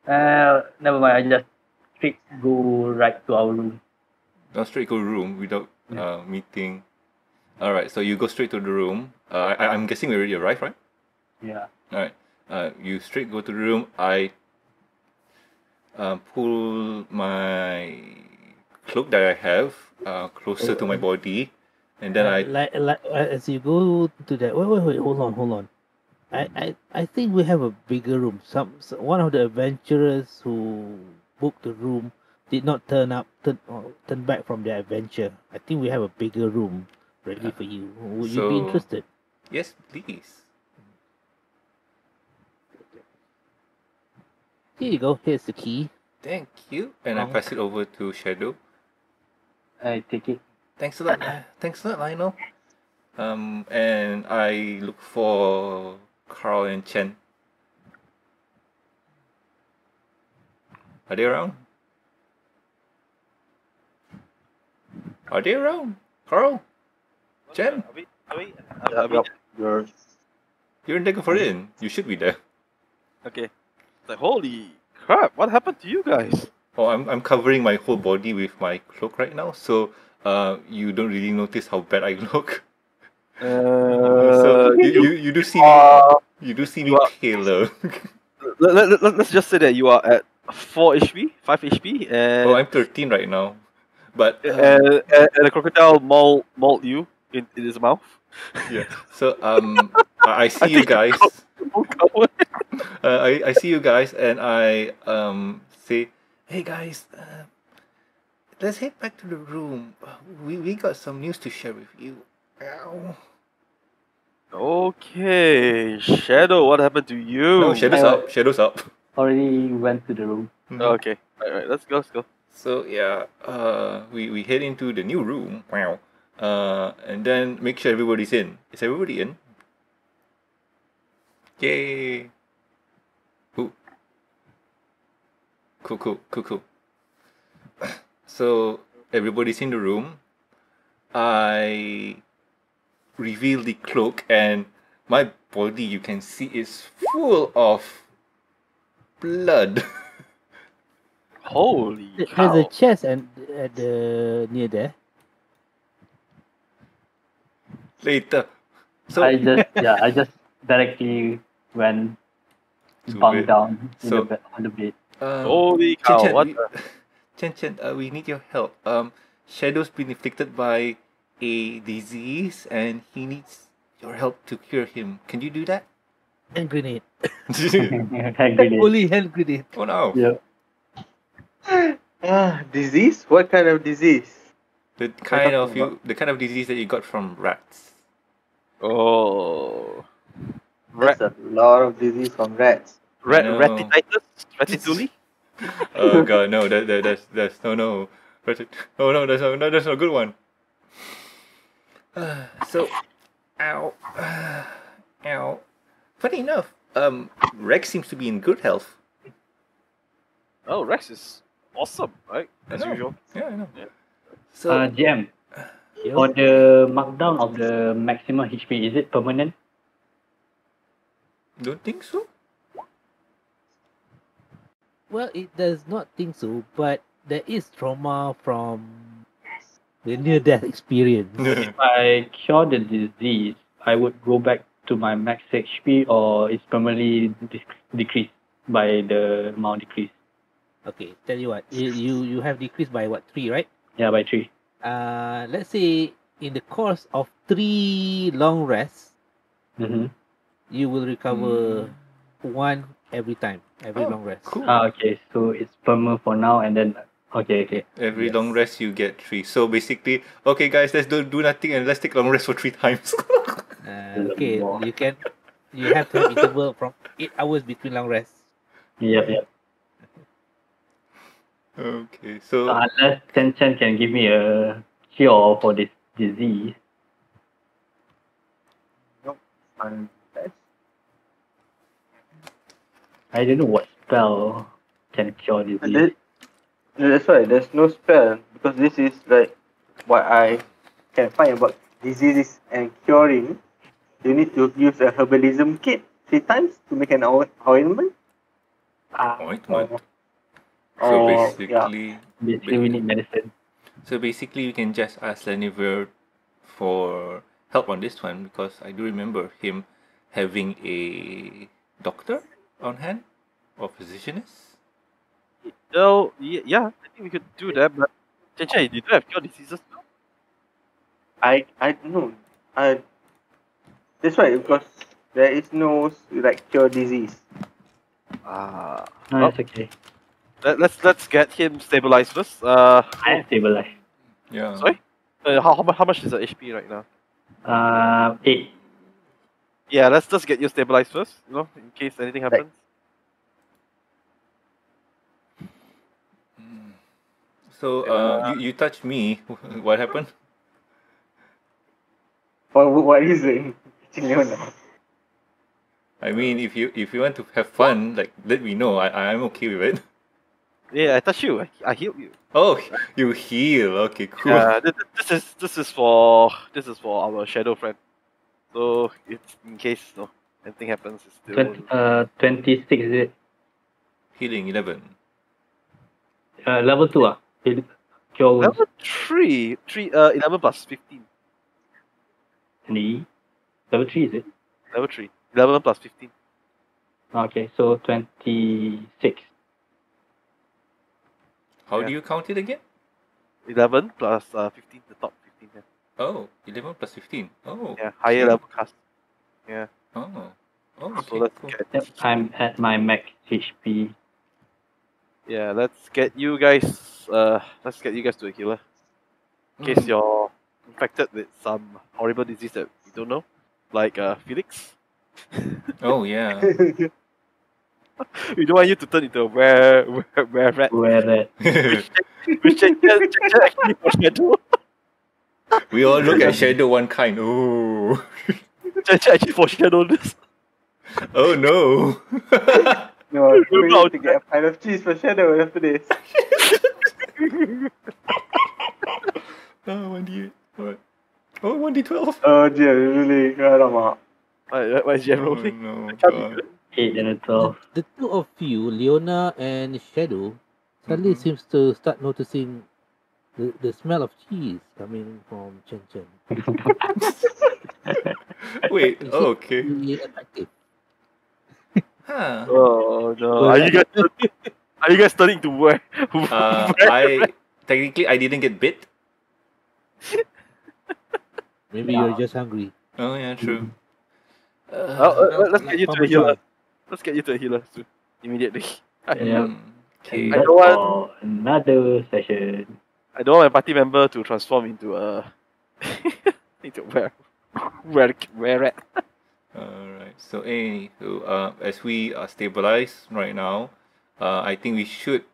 Uh, never mind. I just straight go right to our room. Not straight go room without uh, meeting. Alright, so you go straight to the room. Uh, I, I'm guessing we already arrived, right? Yeah. Alright. Uh, you straight go to the room. I uh, pull my cloak that I have uh, closer to my body, and then I like, like uh, as you go to that. Wait, wait, wait. Hold on, hold on. I, I, I think we have a bigger room. Some, s one of the adventurers who booked the room did not turn up, turn, or turn back from their adventure. I think we have a bigger room ready for you. Would you be interested? yes, please. Here you go. Here's the key. Thank you, and I pass it over to Shado. I take it. Thanks a lot. Thanks a lot, Lionel. Um, and I look for Karl and Chen. Are they around? Are they around? Karl? Chen? Are we, are we, are we, yup. You're You're in Daggerford Inn. You should be there. okay. It's like, holy crap, what happened to you guys? Oh, I'm, I'm covering my whole body with my cloak right now, so uh, you don't really notice how bad I look. Uh, so you, you, you do see me, uh, you do see me paler. let, let, let, us just say that you are at 4 HP, 5 HP, and, oh, I'm 13 right now, but uh, and, and, and the crocodile mauled, mauled you in, in his mouth. yeah. So um, I see I you guys. Uh, I I see you guys, and I um say, hey guys, uh, let's head back to the room. We we got some news to share with you. Ow. okay, Shado, what happened to you? No, shadows I- up. Shado's up. Already went to the room. Okay, alright, let's go, let's go. So yeah, uh, we we head into the new room. Wow. Uh, and then make sure everybody's in. Is everybody in? Yay! Cool. Cool, cool, cool, cool. So everybody's in the room. I reveal the cloak, and my body you can see is full of blood. Holy There- cow. There's a chest and at the near there. Later. So I just yeah, I just directly went To bunk down in So- the bed, on the bed. Um, Holy cow, Chen, what the- Chen Chen, uh, we need your help. Um, Shado's been afflicted by a disease, and he needs your help to cure him. Can you do that? Hand grenade. Hand grenade. Holy hand grenade. oh no! Yeah. ah, disease? What kind of disease? The kind of talking you, the kind of disease that you got from rats. Oh. Rat, There's a lot of disease from rats. rat, know. ratititis? Ratatouille? Oh god, no! That, that that's that's no no. Rat- Oh no, that's no, no that's not a good one. Uh, so, ow, uh, ow. Funny enough, um, Rex seems to be in good health. Oh, Rex is awesome, right? As usual. Yeah, I know. Yeah. So, Uh, GM, Yo. for the markdown of the maximum HP, is it permanent? don't think so. Well, it does not think so, but there is trauma from the near-death experience. If I cure the disease, I would go back to my max HP or it's permanently dec- decreased by the amount decreased. Okay, tell you what, you you, you have decreased by what three, right? Yeah, by three. Uh, let's say in the course of three long rests, Mm-hmm. you will recover one every time, every Oh, long rest. Cool. Ah, okay. So it's perma for now, and then okay, okay. Every Yes. long rest you get three. So basically, okay guys, let's do, do nothing and let's take long rest for three times. Uh, okay, you can you have to have interval from eight hours between long rests. Yep, yep. okay, So so unless Chen Chen can give me a cure for this disease, And that's I don't know what spell can cure this that, that's why there's no spell because this is like what I can find about diseases and curing. You need to use a herbalism kit three times to make an oil- ointment. Ah. ointment. Oh. So Or, yeah. basically, Basically, we need medicine. so basically, you can just ask Leniver for help on this one because I do remember him having a doctor on hand or physicianist. Well, y- yeah, I think we could do that, but Chen Chen, you don't have cure diseases now? I I don't know. I that's why because there is no like cure disease. Ah, No, it's okay. let, let's let's get him stabilized first. Uh, I am stabilized. Yeah. Sorry? uh how, how, how much is the HP right now? Uh, eight. Yeah, let's just get you stabilized first, you know, in case anything happens. Mm. So uh, you, you touched me. What happened? For what reason? Leona. I mean, if you if you want to have fun, like let me know. I I'm okay with it. Yeah, I touched you. I, I healed you. Oh, you heal. Okay, cool. Yeah, this, this is this is for this is for our shadow friend. So it's in case no anything happens, it's still Twen- uh, 26 is it? Healing eleven. Uh, level 2 ah? Heal- Cure wounds. level three, three, uh, eleven plus fifteen. Three. Level 3 is it? Level three, eleven plus fifteen. Okay, so 26. How Yeah. do you count it again? Eleven plus uh fifteen, the top fifteen. Yeah, Oh, 11 plus 15. Oh. yeah higher level cast. Oh. Oh, okay, so let's cool. get Yep, I'm at my max HP. yeah, let's get you guys uh let's get you guys to a healer. In case Mm. you're infected with some horrible disease that we don't know, like uh Felix. Oh, yeah. we don't want you to turn into a were were, were rat. Where that? Which check check check actually for shadow. We all look at Shado one kind. Oh. Check check actually for shadow this. oh, no. No, we Remember need to get a pile of cheese for Shado after this. oh, 1d8. What? Oh, 1d12. Oh dear, really, alamak. Why why is Jen Oh, rolling? no. God. 8 and a 12. The two of you, Leona and Shado, suddenly Mhm. seems to start noticing the, the smell of cheese coming from Chen Chen. Wait, oh, okay. really attractive. Huh. Oh no! Are you guys are you guys turning to where? Uh, I technically I didn't get bit. Maybe Yeah. you're just hungry. Oh yeah, true. Oh, uh, let's Like get you to a Parmesan. healer. Let's get you to a healer soon. Immediately. Yeah. Mm, Okay. I That's don't want- for another session. I don't want my party member to transform into a into where rat. Alright. So anywho, uh, as we are stabilized right now, uh, I think we should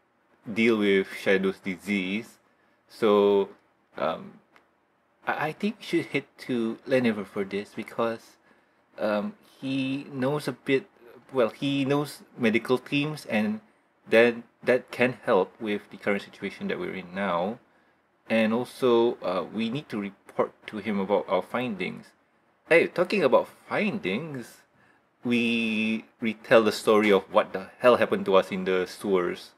deal with Shado's disease. So, um, I, I think we should head to Leniver for this because, um, he knows a bit. Well, he knows medical teams, and then that can help with the current situation that we're in now. And also, uh, we need to report to him about our findings. Hey, talking about findings, we retell the story of what the hell happened to us in the sewers.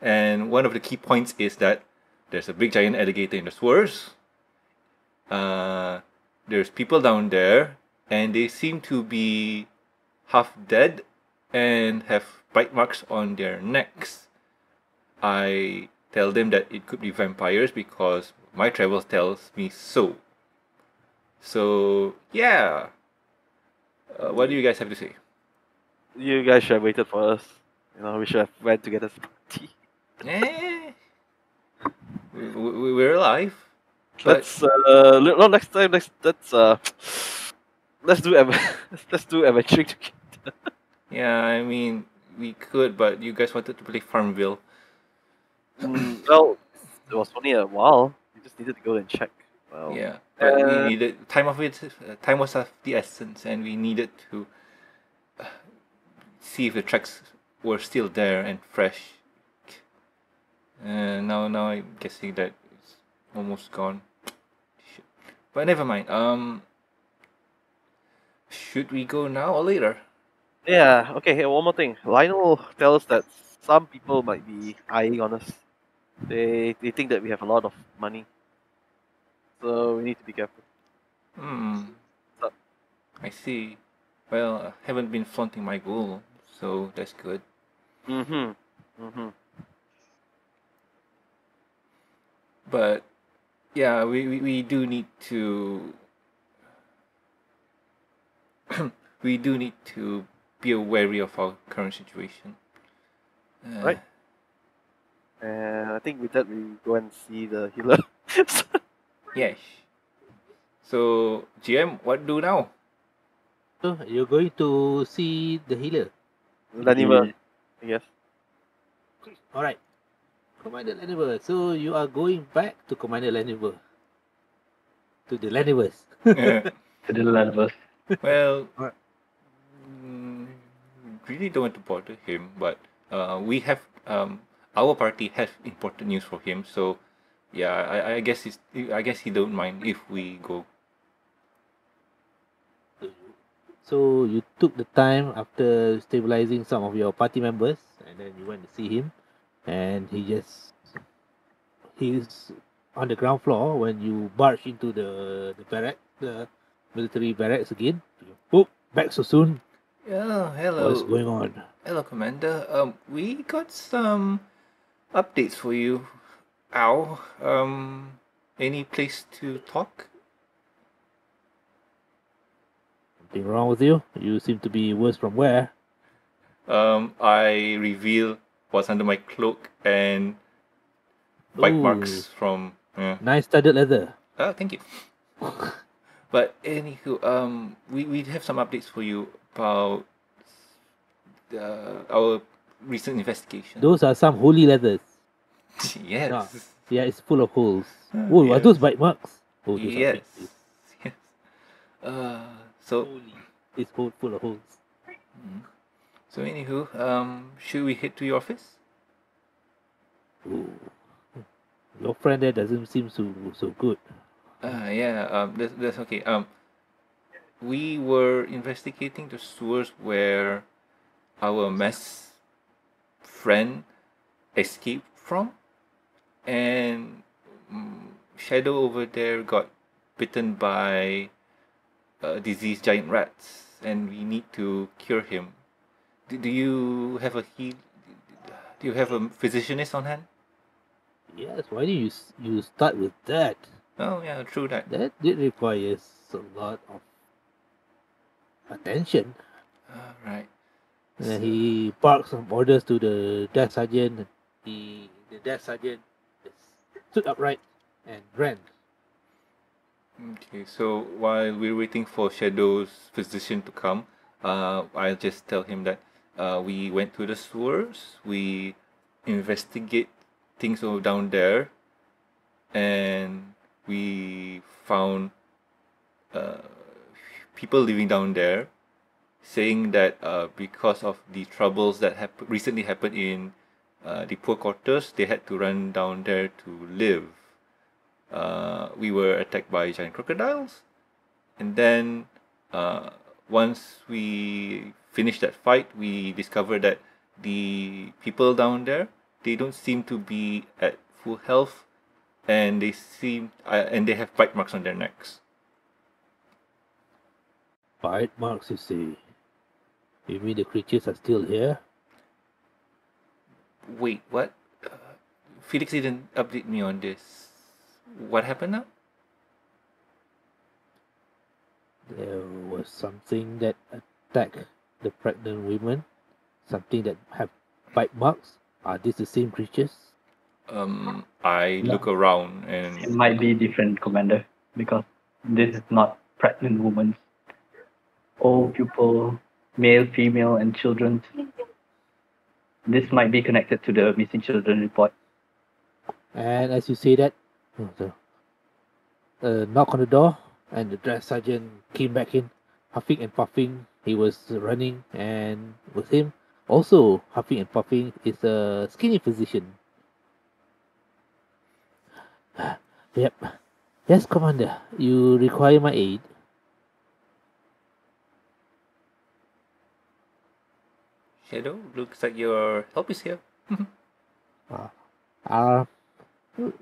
And one of the key points is that there's a big giant alligator in the sewers. Uh, there's people down there, and they seem to be half dead and have bite marks on their necks. I tell them that it could be vampires because my travels tells me so. So yeah. Uh, what do you guys have to say? You guys should have waited for us. You know, we should have went together for tea. Eh, we, we, we're alive. But Let's uh, no, next time, next let's uh, let's do let's do adventuring together. yeah, I mean we could, but you guys wanted to play Farmville. Mm, well, it was only a while. We just needed to go and check. Well, Yeah, but uh, we needed time of it. Uh, time was of the essence, and we needed to uh, see if the tracks were still there and fresh. And now, now I'm guessing that it's almost gone. Shit. But never mind. Um, should we go now or later? Yeah. Okay. Here, one more thing. Lionel tells us that some people might be eyeing on us. They they think that we have a lot of money, so we need to be careful. Hmm. So- I see. Well, I haven't been flaunting my goal, so that's good. Mm-hmm. Mm-hmm. but yeah we, we, we do need to we do need to be wary of our current situation uh, Right. And I think with that we go and see the healer. yes so gm what do now So you're going to see the healer. Lanimer, I guess. Alright. Commander Laniver. So you are going back to Commander Laniver. To the Laniverse. To the Lanvers. well Alright. mm, really don't want to bother him but uh, we have um, our party has important news for him so yeah I, I guess he's, I guess he don't mind if we go So you took the time after stabilizing some of your party members and then you went to see him and he just he's on the ground floor when you barge into the the barrack the military barracks again. Boop, back so soon. Yeah hello What's going on? Hello, Commander. Um, we got some updates for you. Ow. Um, any place to talk? Something wrong with you? You seem to be worse from where? Um, I reveal what's under my cloak and bite Ooh. marks from. Yeah. Nice studded leather. Ah, thank you. But anywho, um, we, we have some updates for you about uh, our recent investigation. Those are some holy leathers. yes. Yeah, it's full of holes. Ah, Oh, are those bite marks? Oh, those Yes. Yes. Uh, so Holy. It's hole full of holes. Mm. So anywho, um, should we head to your office? Ooh. Your friend there doesn't seem so so good. Uh, yeah, um, that's, that's okay. Um, we were investigating the sewers where our mess friend escaped from, and mm, Shado over there got bitten by uh, diseased giant rats, and we need to cure him. Do, do you have a heal? Do you have a physicianist on hand? Yes, why do you you start with that? Oh yeah, true that. That did requires a lot of attention. All right. And then he barks some orders to the desk sergeant. and He the desk sergeant stood upright and ran. Okay, so while we're waiting for Shado's physician to come, uh, I'll just tell him that uh, we went to the sewers, we investigate things over down there, and we found uh, people living down there saying that uh, because of the troubles that hap- recently happened in uh, the poor quarters, they had to run down there to live uh, we were attacked by giant crocodiles. And then, uh, once we finished that fight, we discovered that the people down there they don't seem to be at full health, and they seem uh, and they have bite marks on their necks. Bite marks, you say. You mean the creatures are still here? Wait, what? Uh, Felix didn't update me on this. What happened now? There was something that attacked the pregnant women. Something that have bite marks. Are these the same creatures? Um, I No. look around and. It might be different, Commander, because this is not pregnant women. Old people, male, female, and children. This might be connected to the missing children report. And as you say that, oh, the a knock on the door, and the dress sergeant came back in, huffing and puffing. He was running, and with him, also huffing and puffing, is a skinny physician. yep. Yes, Commander. You require my aid. Shado, looks like your help is here. Uh, who,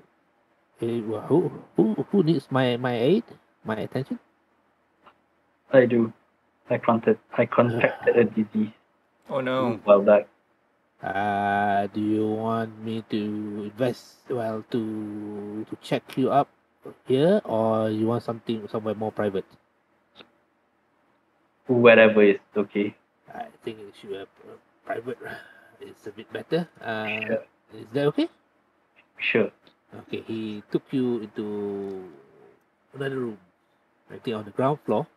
eh, who, who, who needs my, my aid? My attention? I do. I contracted, I contracted a disease Oh no. Well, back. Uh, do you want me to invest? Well, to to check you up here, or you want something somewhere more private? Wherever is okay. I think it should have uh, private. It's a bit better. Uh, Sure. is that okay? Sure. Okay, he took you into another room. I think on the ground floor.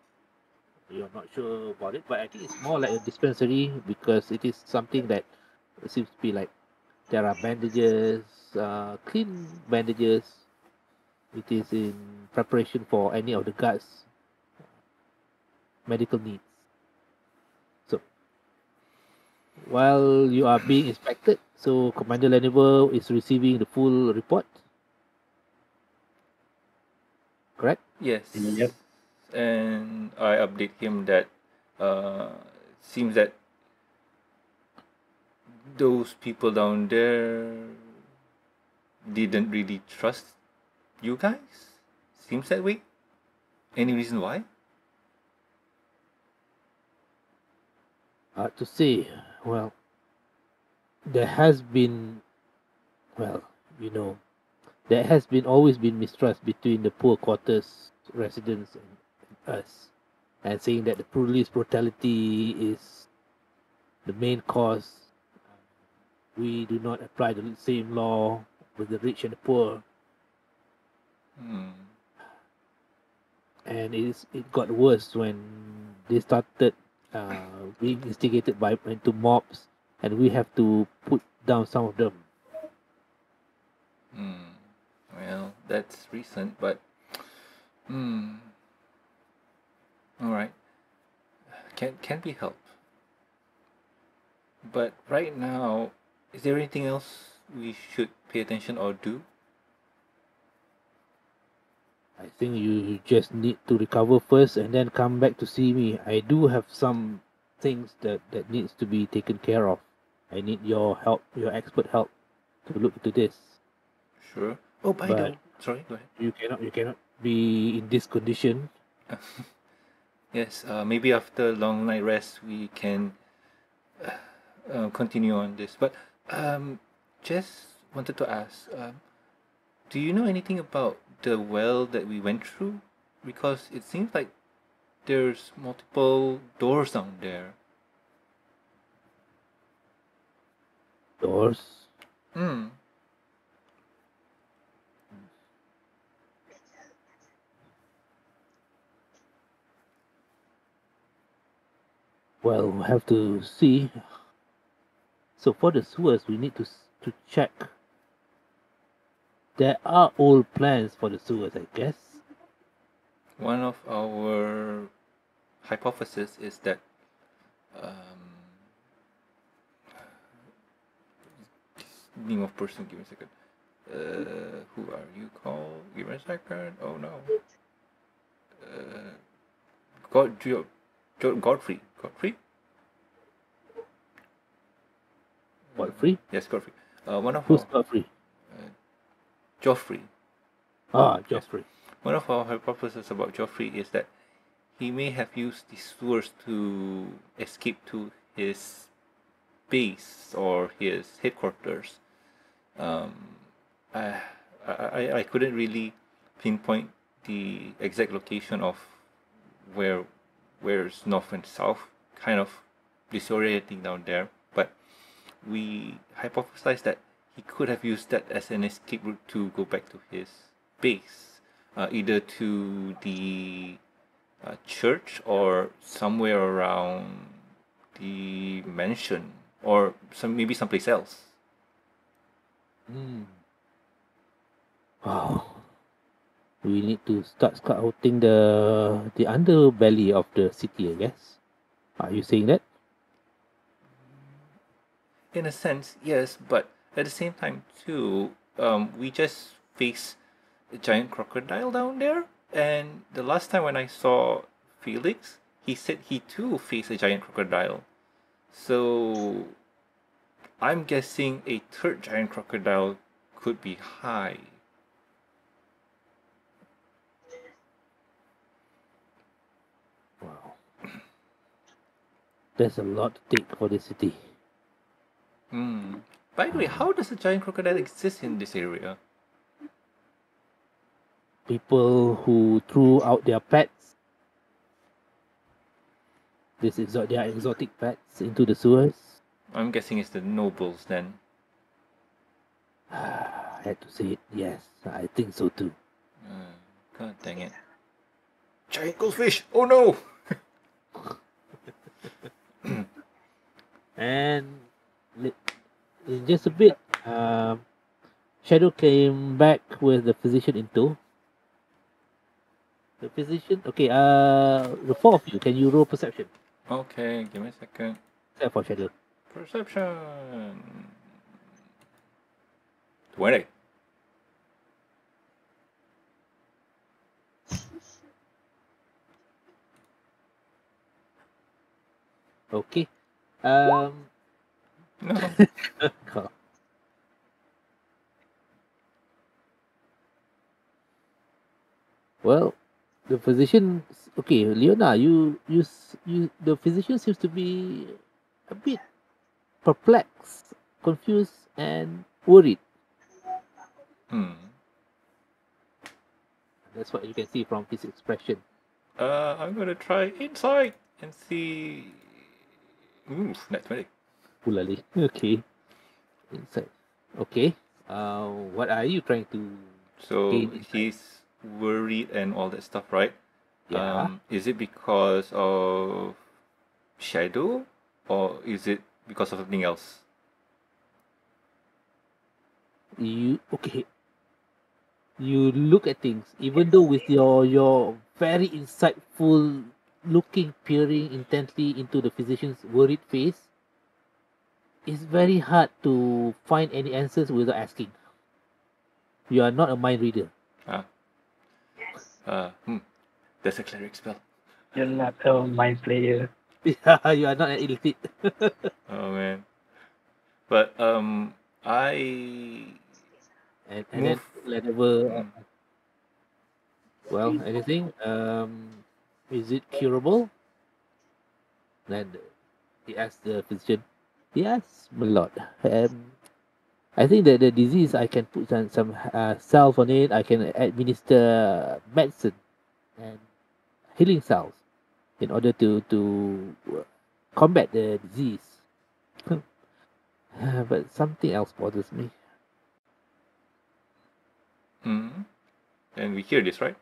You're not sure about it, but I think it's more like a dispensary because it is something that seems to be like there are bandages, uh, clean bandages. It is in preparation for any of the guards' medical needs. So, while you are being inspected, so Commander Leniver is receiving the full report. Correct? Yes. Yep. And I update him that uh seems that those people down there didn't really trust you guys. Seems that way. Any reason why? Hard to say. Well, there has been, well, you know, there has been always been mistrust between the poor quarters residents and us, and saying that the police brutality is the main cause. We do not apply the same law with the rich and the poor, Hmm. and it is it got worse when they started uh, being instigated by into mobs, and we have to put down some of them. Hmm. Well, that's recent, but hmm. All right. Can can be helped. But right now, is there anything else we should pay attention or do? I think you just need to recover first and then come back to see me. I do have some things that that needs to be taken care of. I need your help, your expert help, to look into this. Sure. Oh, by the But- sorry, go ahead. You cannot, you cannot be in this condition. Yes, uh, maybe after long night rest we can uh, uh, continue on this. But um, just wanted to ask, um, do you know anything about the well that we went through? Because it seems like there's multiple doors down there. Doors. Hmm. Well, we'll have to see. So for the sewers, we need to to check. There are old plans for the sewers, I guess. One of our hypotheses is that um, name of person. Give me a second. Uh, who are you called? Give me a second. Oh no. Uh, God, Godfrey. Godfrey. Godfrey? Yes, Godfrey. Uh, one of Who's our, Godfrey? Geoffrey. Ah, Geoffrey. One of our hypotheses about Geoffrey is that he may have used the sewers to escape to his base or his headquarters. Um, I, I couldn't really pinpoint the exact location of where where's north and south. Kind of disorienting down there. But we hypothesized that he could have used that as an escape route to go back to his base, uh, either to the uh, church or somewhere around the mansion or some maybe someplace else. Hmm. Wow. We need to start scouting the the underbelly of the city, I guess. Are you saying that? In a sense, yes, but at the same time too, um, we just faced a giant crocodile down there, and the last time when I saw Felix, he said he too faced a giant crocodile. So I'm guessing a third giant crocodile could be high. Wow. There's a lot to take for this city. Hmm. By the way, how does a giant crocodile exist in this area? People who threw out their pets, this exo- their exotic pets into the sewers. I'm guessing it's the nobles then. I had to say it. Yes, I think so too. Uh, God dang it. Giant goldfish! Oh no! And in just a bit, um, Shado came back with the physician in tow. The physician, okay, uh, the four of you, can you roll perception? Okay, give me a second. Except for Shado. Perception. Twenty. Okay. Um, No. Well, the physician. Okay, Leona, you you you the physician seems to be a bit perplexed, confused, and worried. hmm. That's what you can see from his expression. Uh, I'm gonna try inside and see. Oof, net twenty. Ulali. Okay. Inside. Okay. Uh, what are you trying to? So he's worried and all that stuff, right? Yeah. Um, is it because of shadow, or is it because of something else? you okay? You look at things, even though with your your very insightful looking, peering intently into the physician's worried face, it's very hard to find any answers without asking. You are not a mind reader. Ah. Uh, hmm. That's a cleric spell. You're not a mind player. you are not an illiterate. Oh man. But um, I and, and then whenever Mm. well anything um is it curable then he asked the physician yes my lord um i think that the disease i can put some some uh, salve on it i can administer medicine and healing salves in order to to combat the disease but something else bothers me hmm. And we hear this, right?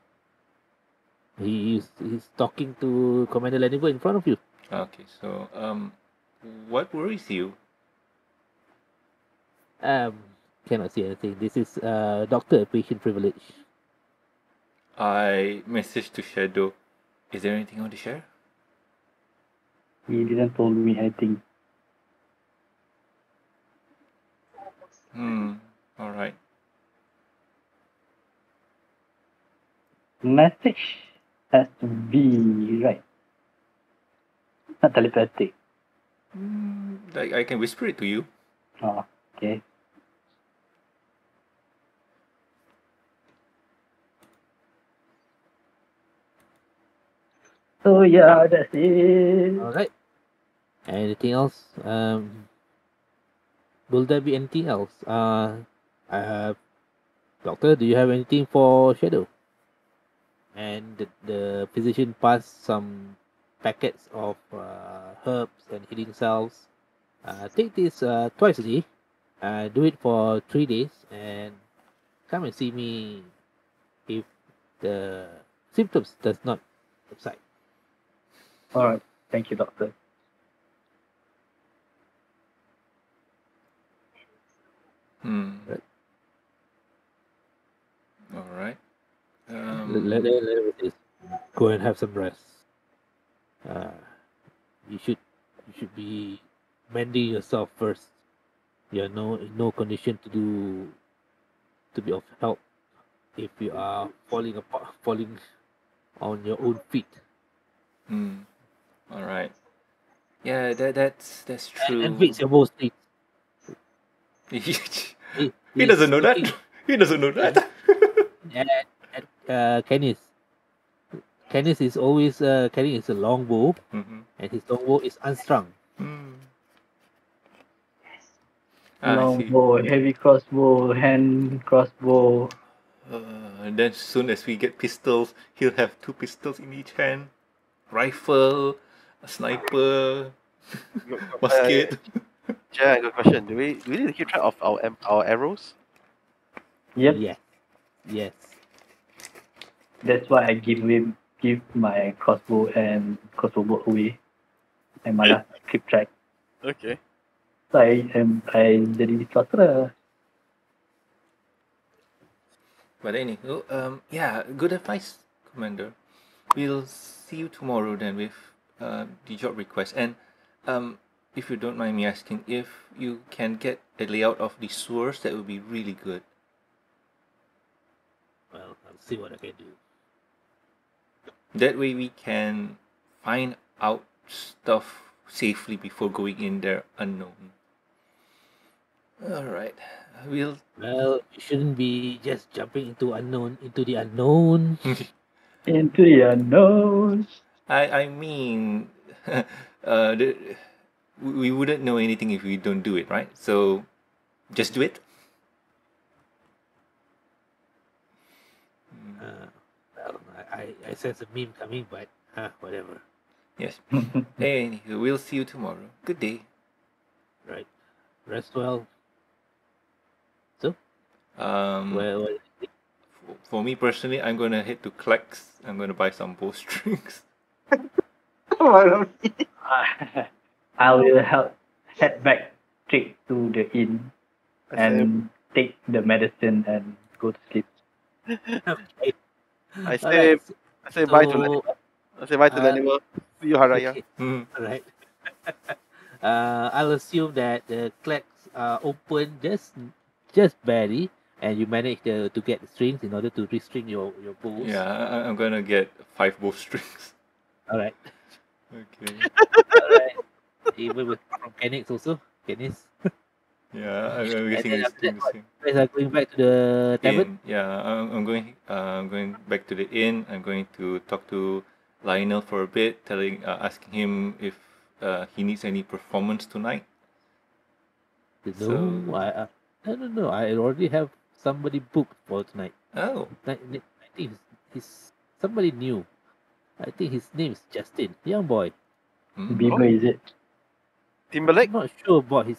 He is he's talking to Commander Leniver in front of you. Okay. So um, what worries you? Um, cannot see anything. This is uh doctor patient privilege. I messaged to Shado. Is there anything you want to share? He didn't told me anything. Hmm. All right. Message has to be right. Not telepathic. Hmm. Like I can whisper it to you. Oh, okay. So yeah, that's it. All right. Anything else? Um, will there be anything else? Uh, I have Doctor, do you have anything for Shado? And the, the physician passed some packets of uh, herbs and healing salves. Uh, take this uh, twice a day. Uh, do it for three days and come and see me if the symptoms does not subside. All right. Thank you, doctor. Hmm. Right. All right. Let, Um, let, let, let me just go and have some rest. Uh, you should you should be mending yourself first. You're no in no condition to do to be of help if you are falling apart, falling on your own feet. hmm. All right. Yeah, that that's that's true. and fix your most needs. he He, he doesn't know that. He doesn't know that. At, at uh, Kenneth. Kenneth is always uh, carrying his long bow, mm-hmm. and his long bow is unstrung. Hmm. Ah, I Long bow, heavy crossbow, hand crossbow. Uh, and then soon as we get pistols, he'll have two pistols in each hand, rifle, a sniper, musket. Yeah, good question. Do we do we need to keep track of our our arrows? Yep. Yes. Yes. That's why I give him give my crossbow and crossbow bolt away. And malah keep track. Okay. So I am I jadi sorcerer. But anyway, um, yeah, good advice, Commander. We'll see you tomorrow then with uh, the job request. And um, if you don't mind me asking, if you can get a layout of the sewers, that would be really good. Well, I'll see what I can do. That way we can find out stuff safely before going in there unknown. All right, we'll. Well, you shouldn't be just jumping into unknown into the unknown. Into the unknown. I I mean, uh, the, we wouldn't know anything if we don't do it, right? So, just do it. Uh, well, I, I, I sense a meme coming, but uh, whatever. Yes. Anywho, we'll see you tomorrow. Good day. Right. Rest well. Um, Well, well for, for me personally, I'm gonna head to Klex. I'm gonna buy some bowstrings. Malam ni. I will help head back straight to the inn and take the medicine and go to sleep. okay. I say I say bye to So, Lanimal. I say bye to uh, Lanimal. See you Haraya. okay, Hmm. Right. uh, I'll assume that the clerks are open just just barely, and you manage to, to get the strings in order to restring your your bows. Yeah, I, I'm gonna get five bow strings. All right. Okay. All right. Even with from Kenix also. Kenix. Yeah, I'm, I'm guessing it's after the same. Guys are going back to the tavern. Inn. Yeah, I'm, I'm going. Uh, I'm going back to the inn. I'm going to talk to Lionel for a bit, telling, uh, asking him if uh, he needs any performance tonight. No, So- I, I no no no. I already have somebody booked for tonight. Oh, I, I think he's, he's somebody new. I think his name is Justin, young boy. hmm. Beaver, is it? Timberlake? I'm not sure about his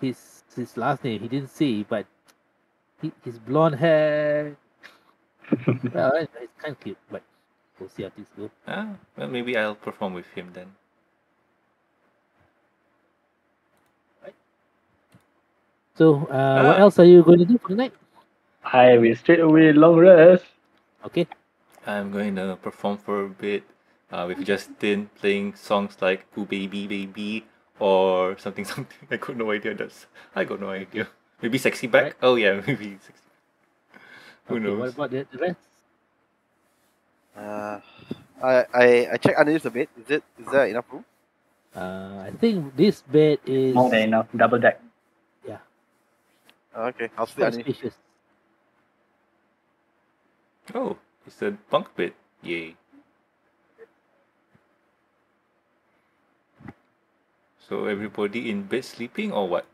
his his last name. He didn't say, but he, his blonde hair. well, it's kind of cute, but we'll see how things go. ah, well, maybe I'll perform with him then. Right. So, uh, what Ah. else are you going to do for the night? I will straight away long rest. Okay. I'm going to perform for a bit uh, with Justin, playing songs like "Ooh Baby Baby" or something something. I got no idea. That's I got no idea. Maybe "Sexy Back." Right. Oh yeah, maybe "Sexy." Who okay, What about the, the rest? Uh, I I I checked underneath the bed. Is it is there enough room? Uh, I think this bed is More than enough. Double deck. Uh, okay, I'll sleep quite underneath. spacious. Oh, it's a bunk bed. Yay. So everybody in bed sleeping or what?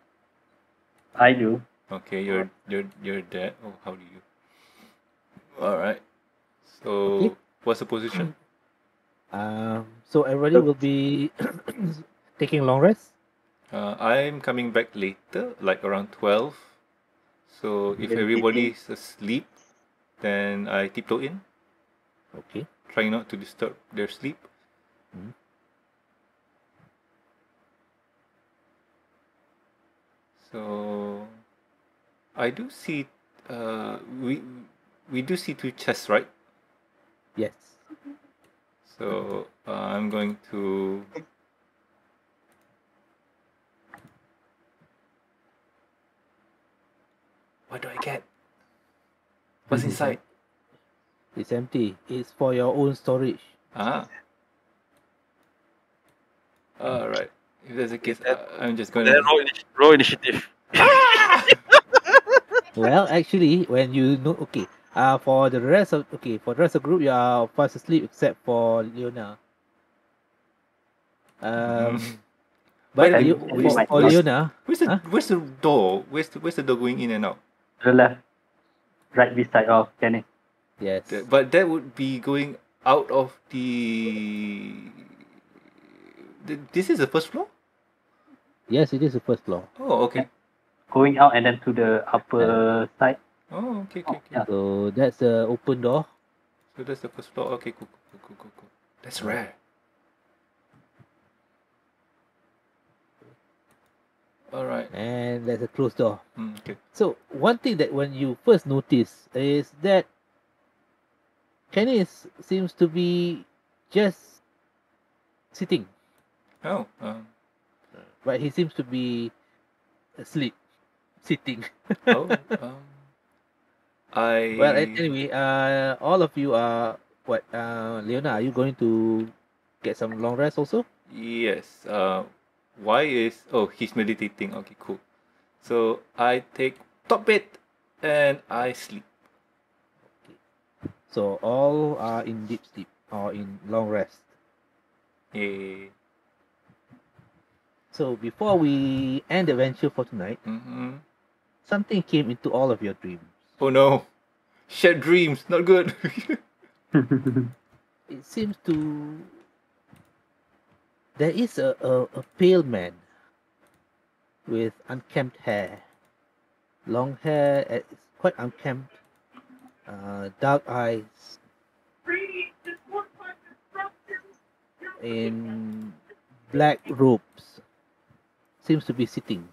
I do. Okay, you're you're you're dead. Oh, how do you? All right. So, Okay. what's the position? Um, so everybody will be taking long rest. Uh, I'm coming back later, like around twelve. So if Then everybody's asleep, then I tiptoe in, Okay. trying not to disturb their sleep. Mhm. So I do see. Uh, we we do see two chests, right? Yes. So uh, I'm going to. What do I get? What's inside? It's empty. It's for your own storage. Ah. All right. If that's the case, uh, I'm just going Then to. roll, initi- roll initiative. Well, actually, when you know, okay, uh, for the rest of, okay, for the rest of the group, you are fast asleep except for Leona. Um, but Wait, you, wait, for, for. Leona, Where's the Huh? Where's the door? Where's the Where's the door going in and out? To the left, right beside of Kenneth. yes, That- but that would be going out of the. the- This is the first floor. Yes, it is the first floor. Oh, okay. Going out and then to the upper side. Oh, okay, okay, okay. Yeah. So that's the open door. So that's the first floor. Okay, cool, cool, cool, cool, cool. That's rare. All right. and there's a closed door. Mm, okay. So one thing that when you first notice is that Kenneth seems to be just sitting, Oh, um, but he seems to be asleep, sitting. oh, um, I. Well, anyway, uh, all of you are what? Uh, Leona, are you going to get some long rest also? Yes. Uh, why is oh he's meditating. Okay, cool. So I take top bed and I sleep. Okay. So all are in deep sleep or in long rest. Yay. So before we end the venture for tonight, Mm-hmm. something came into all of your dreams. Oh no, shared dreams. Not good. It seems to there is a, a, a pale man with unkempt hair, long hair, uh, it's quite unkempt, uh, dark eyes, in black robes, seems to be sitting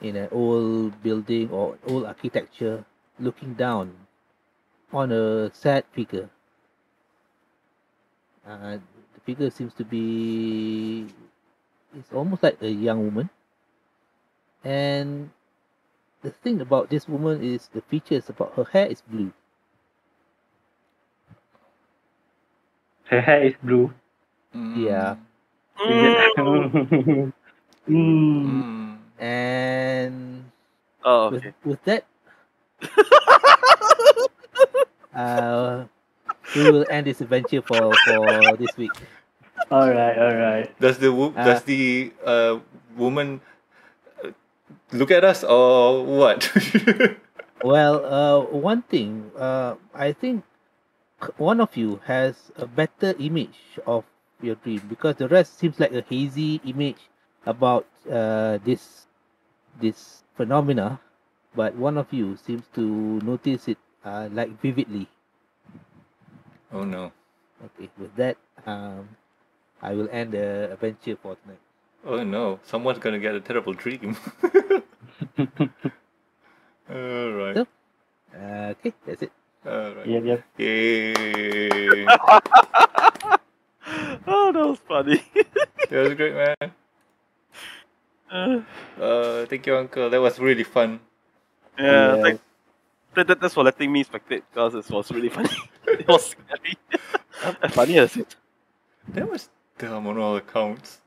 in an old building or old architecture, looking down on a sad figure. Uh, the figure seems to be it's almost like a young woman. And the thing about this woman is the features about her hair is blue. Her hair is blue. Yeah. Mm. Mm. And Oh, with, okay. with that uh we will end this adventure for, for this week. All right, all right. Does the wo- Uh, does the uh woman uh, look at us or what? Well, uh, one thing, uh, I think one of you has a better image of your dream because the rest seems like a hazy image about uh, this this phenomena, but one of you seems to notice it uh, like vividly. oh no. Okay, with that, um, I will end the adventure for tonight. Oh no. Someone's gonna get a terrible dream. Alright. So- Uh, okay, that's it. Alright. Yep, yep. Yay. oh, that was funny. that was great man. Uh thank you uncle. That was really fun. yeah, Yeah. thank- that, that, that's for letting me spectate because it was really funny. it was scary. as funny as it. That was dumb on all accounts.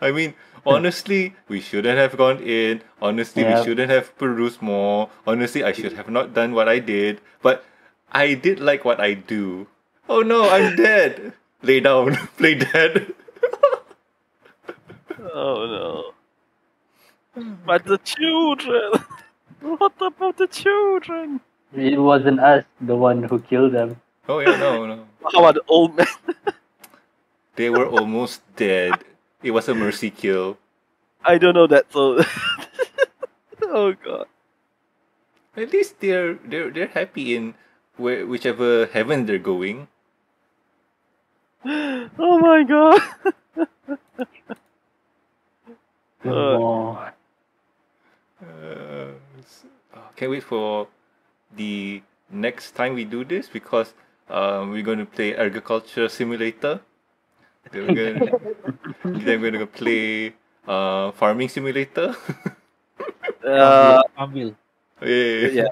I mean, honestly, we shouldn't have gone in. Honestly, Yeah. we shouldn't have produced more. Honestly, I should have not done what I did. But I did like what I do. Oh no, I'm dead. Lay down. Play dead. Oh no. But the children. What about the children? It wasn't us, the one who killed them. Oh yeah, no, no. How about the old men? They were almost dead. It was a mercy kill. I don't know that. So. oh god. At least they're they're they're happy in where whichever heaven they're going. Oh my god. Uh, Oh, Uh, uh, can't wait for the next time we do this because um, we're going to play agriculture simulator. Then we're gonna, then we're gonna play uh, farming simulator. Uh, Farmville. yeah. yeah.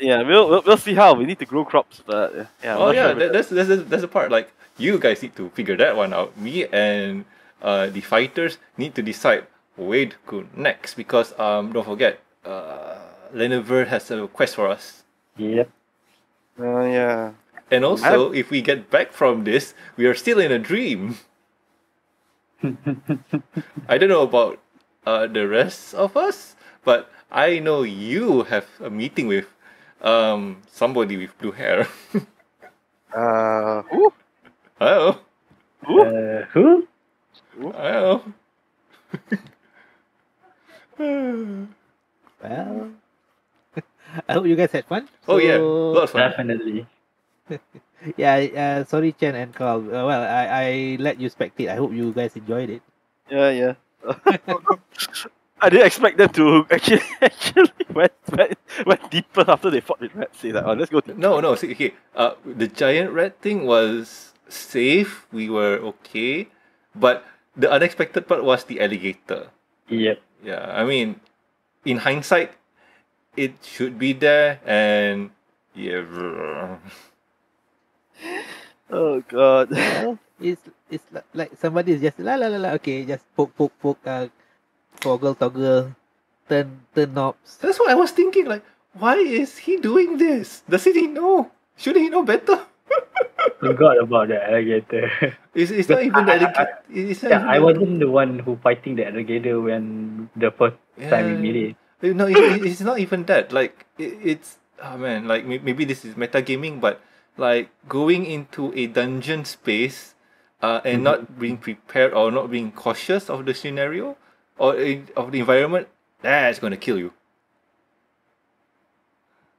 yeah, we'll, we'll we'll see how we need to grow crops, but uh, yeah. I'm Oh yeah, sure that, that's that's that's that's the part. Like you guys need to figure that one out. Me and uh, the fighters need to decide where to go next because um don't forget uh Lenevert has a quest for us. yep. Uh, yeah. And also, if we get back from this, we are still in a dream. I don't know about uh, the rest of us, but I know you have a meeting with um somebody with blue hair. Uh, who? Oh, Who? Uh, who? oh. Well, I hope you guys had fun. oh yeah, So, lot of fun. Definitely. Yeah, uh, sorry, Chen and Karl. Uh, well, I, I let you spectate. I hope you guys enjoyed it. Yeah, yeah. I didn't expect them to actually actually went, went, went deeper after they fought with rats. Say that, oh, let's go. deeper. No, no. See, okay. Uh, the giant red thing was safe. We were okay, but the unexpected part was the alligator. Yep. Yeah, I mean, in hindsight, it should be there, and yeah. Oh god. Well, it's it's li- like somebody is just la la la la. Okay, just poke poke poke. Uh, toggle toggle, turn turn knobs. That's what I was thinking. Like, why is he doing this? Doesn't he know? Shouldn't he know better? Forgot about the alligator. It's, it's not even the alligator. It's not yeah, even I wasn't the one who fighting the alligator when the first time we meet it. No, it, it- it's not even that. Like, it, it's oh man, like maybe this is metagaming, but like going into a dungeon space, uh, and not being prepared or not being cautious of the scenario or in, of the environment, that's gonna kill you.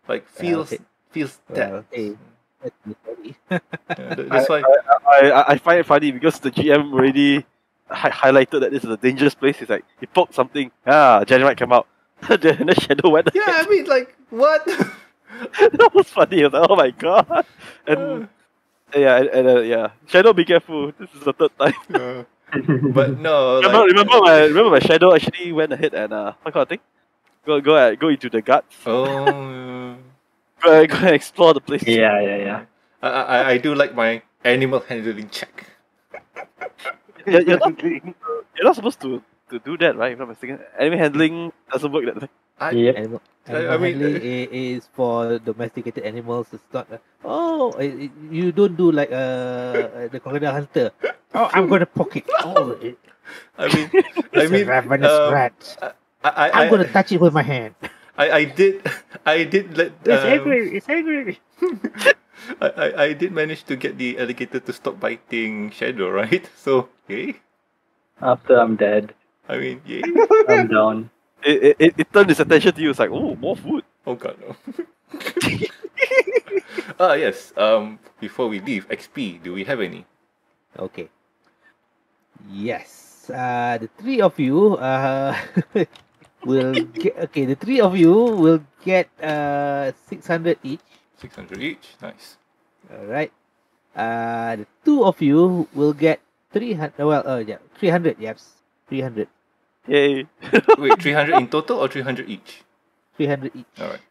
Like feels okay. feels that. hey, that's the story. Yeah, th- that's why. I, I I find it funny because the GM already hi- highlighted that this is a dangerous place. He's like, he poked something. Ah, Generic came out. then the Shado went. Yeah, I mean, like what? that was funny. I was like, oh my god. And yeah, and, and uh, yeah, Shado, be careful. This is the third time. Uh, but no, remember, like, remember my remember my Shado actually went ahead and uh, what kind of thing? Go go uh, go into the guts. oh. Go, go and explore the place. yeah, yeah, yeah. I, I I do like my animal handling check. You're, you're, not, you're not supposed to, to do that, right? If I'm not mistaken. Enemy handling doesn't work that way. I, Yep. Animal, animal I mean, handling uh, is for domesticated animals. It's not. Uh, oh, i- i- you don't do like uh, the crocodile hunter. Oh, I'm gonna poke it. Oh, it, I mean, I it's mean, a ravenous um, rat. I, I, I'm gonna touch it with my hand. I, I did, I did let. It's um, angry. It's angry. I, I, I did manage to get the alligator to stop biting Shado, right? So, yay. After I'm dead, I mean, yay. I'm down. It, it, it, it turned its attention to you. It's like, oh, more food. Oh god, no. ah, yes. Um, before we leave, XP, do we have any? Okay. Yes. Uh, the three of you uh will get okay. The three of you will get uh six hundred each. 600 each. Nice. All right. Uh, the two of you will get three hundred. Well, uh, yeah, three hundred. Yes, three hundred. Yay. Wait, 300 in total or 300 each? Three hundred each. Alright.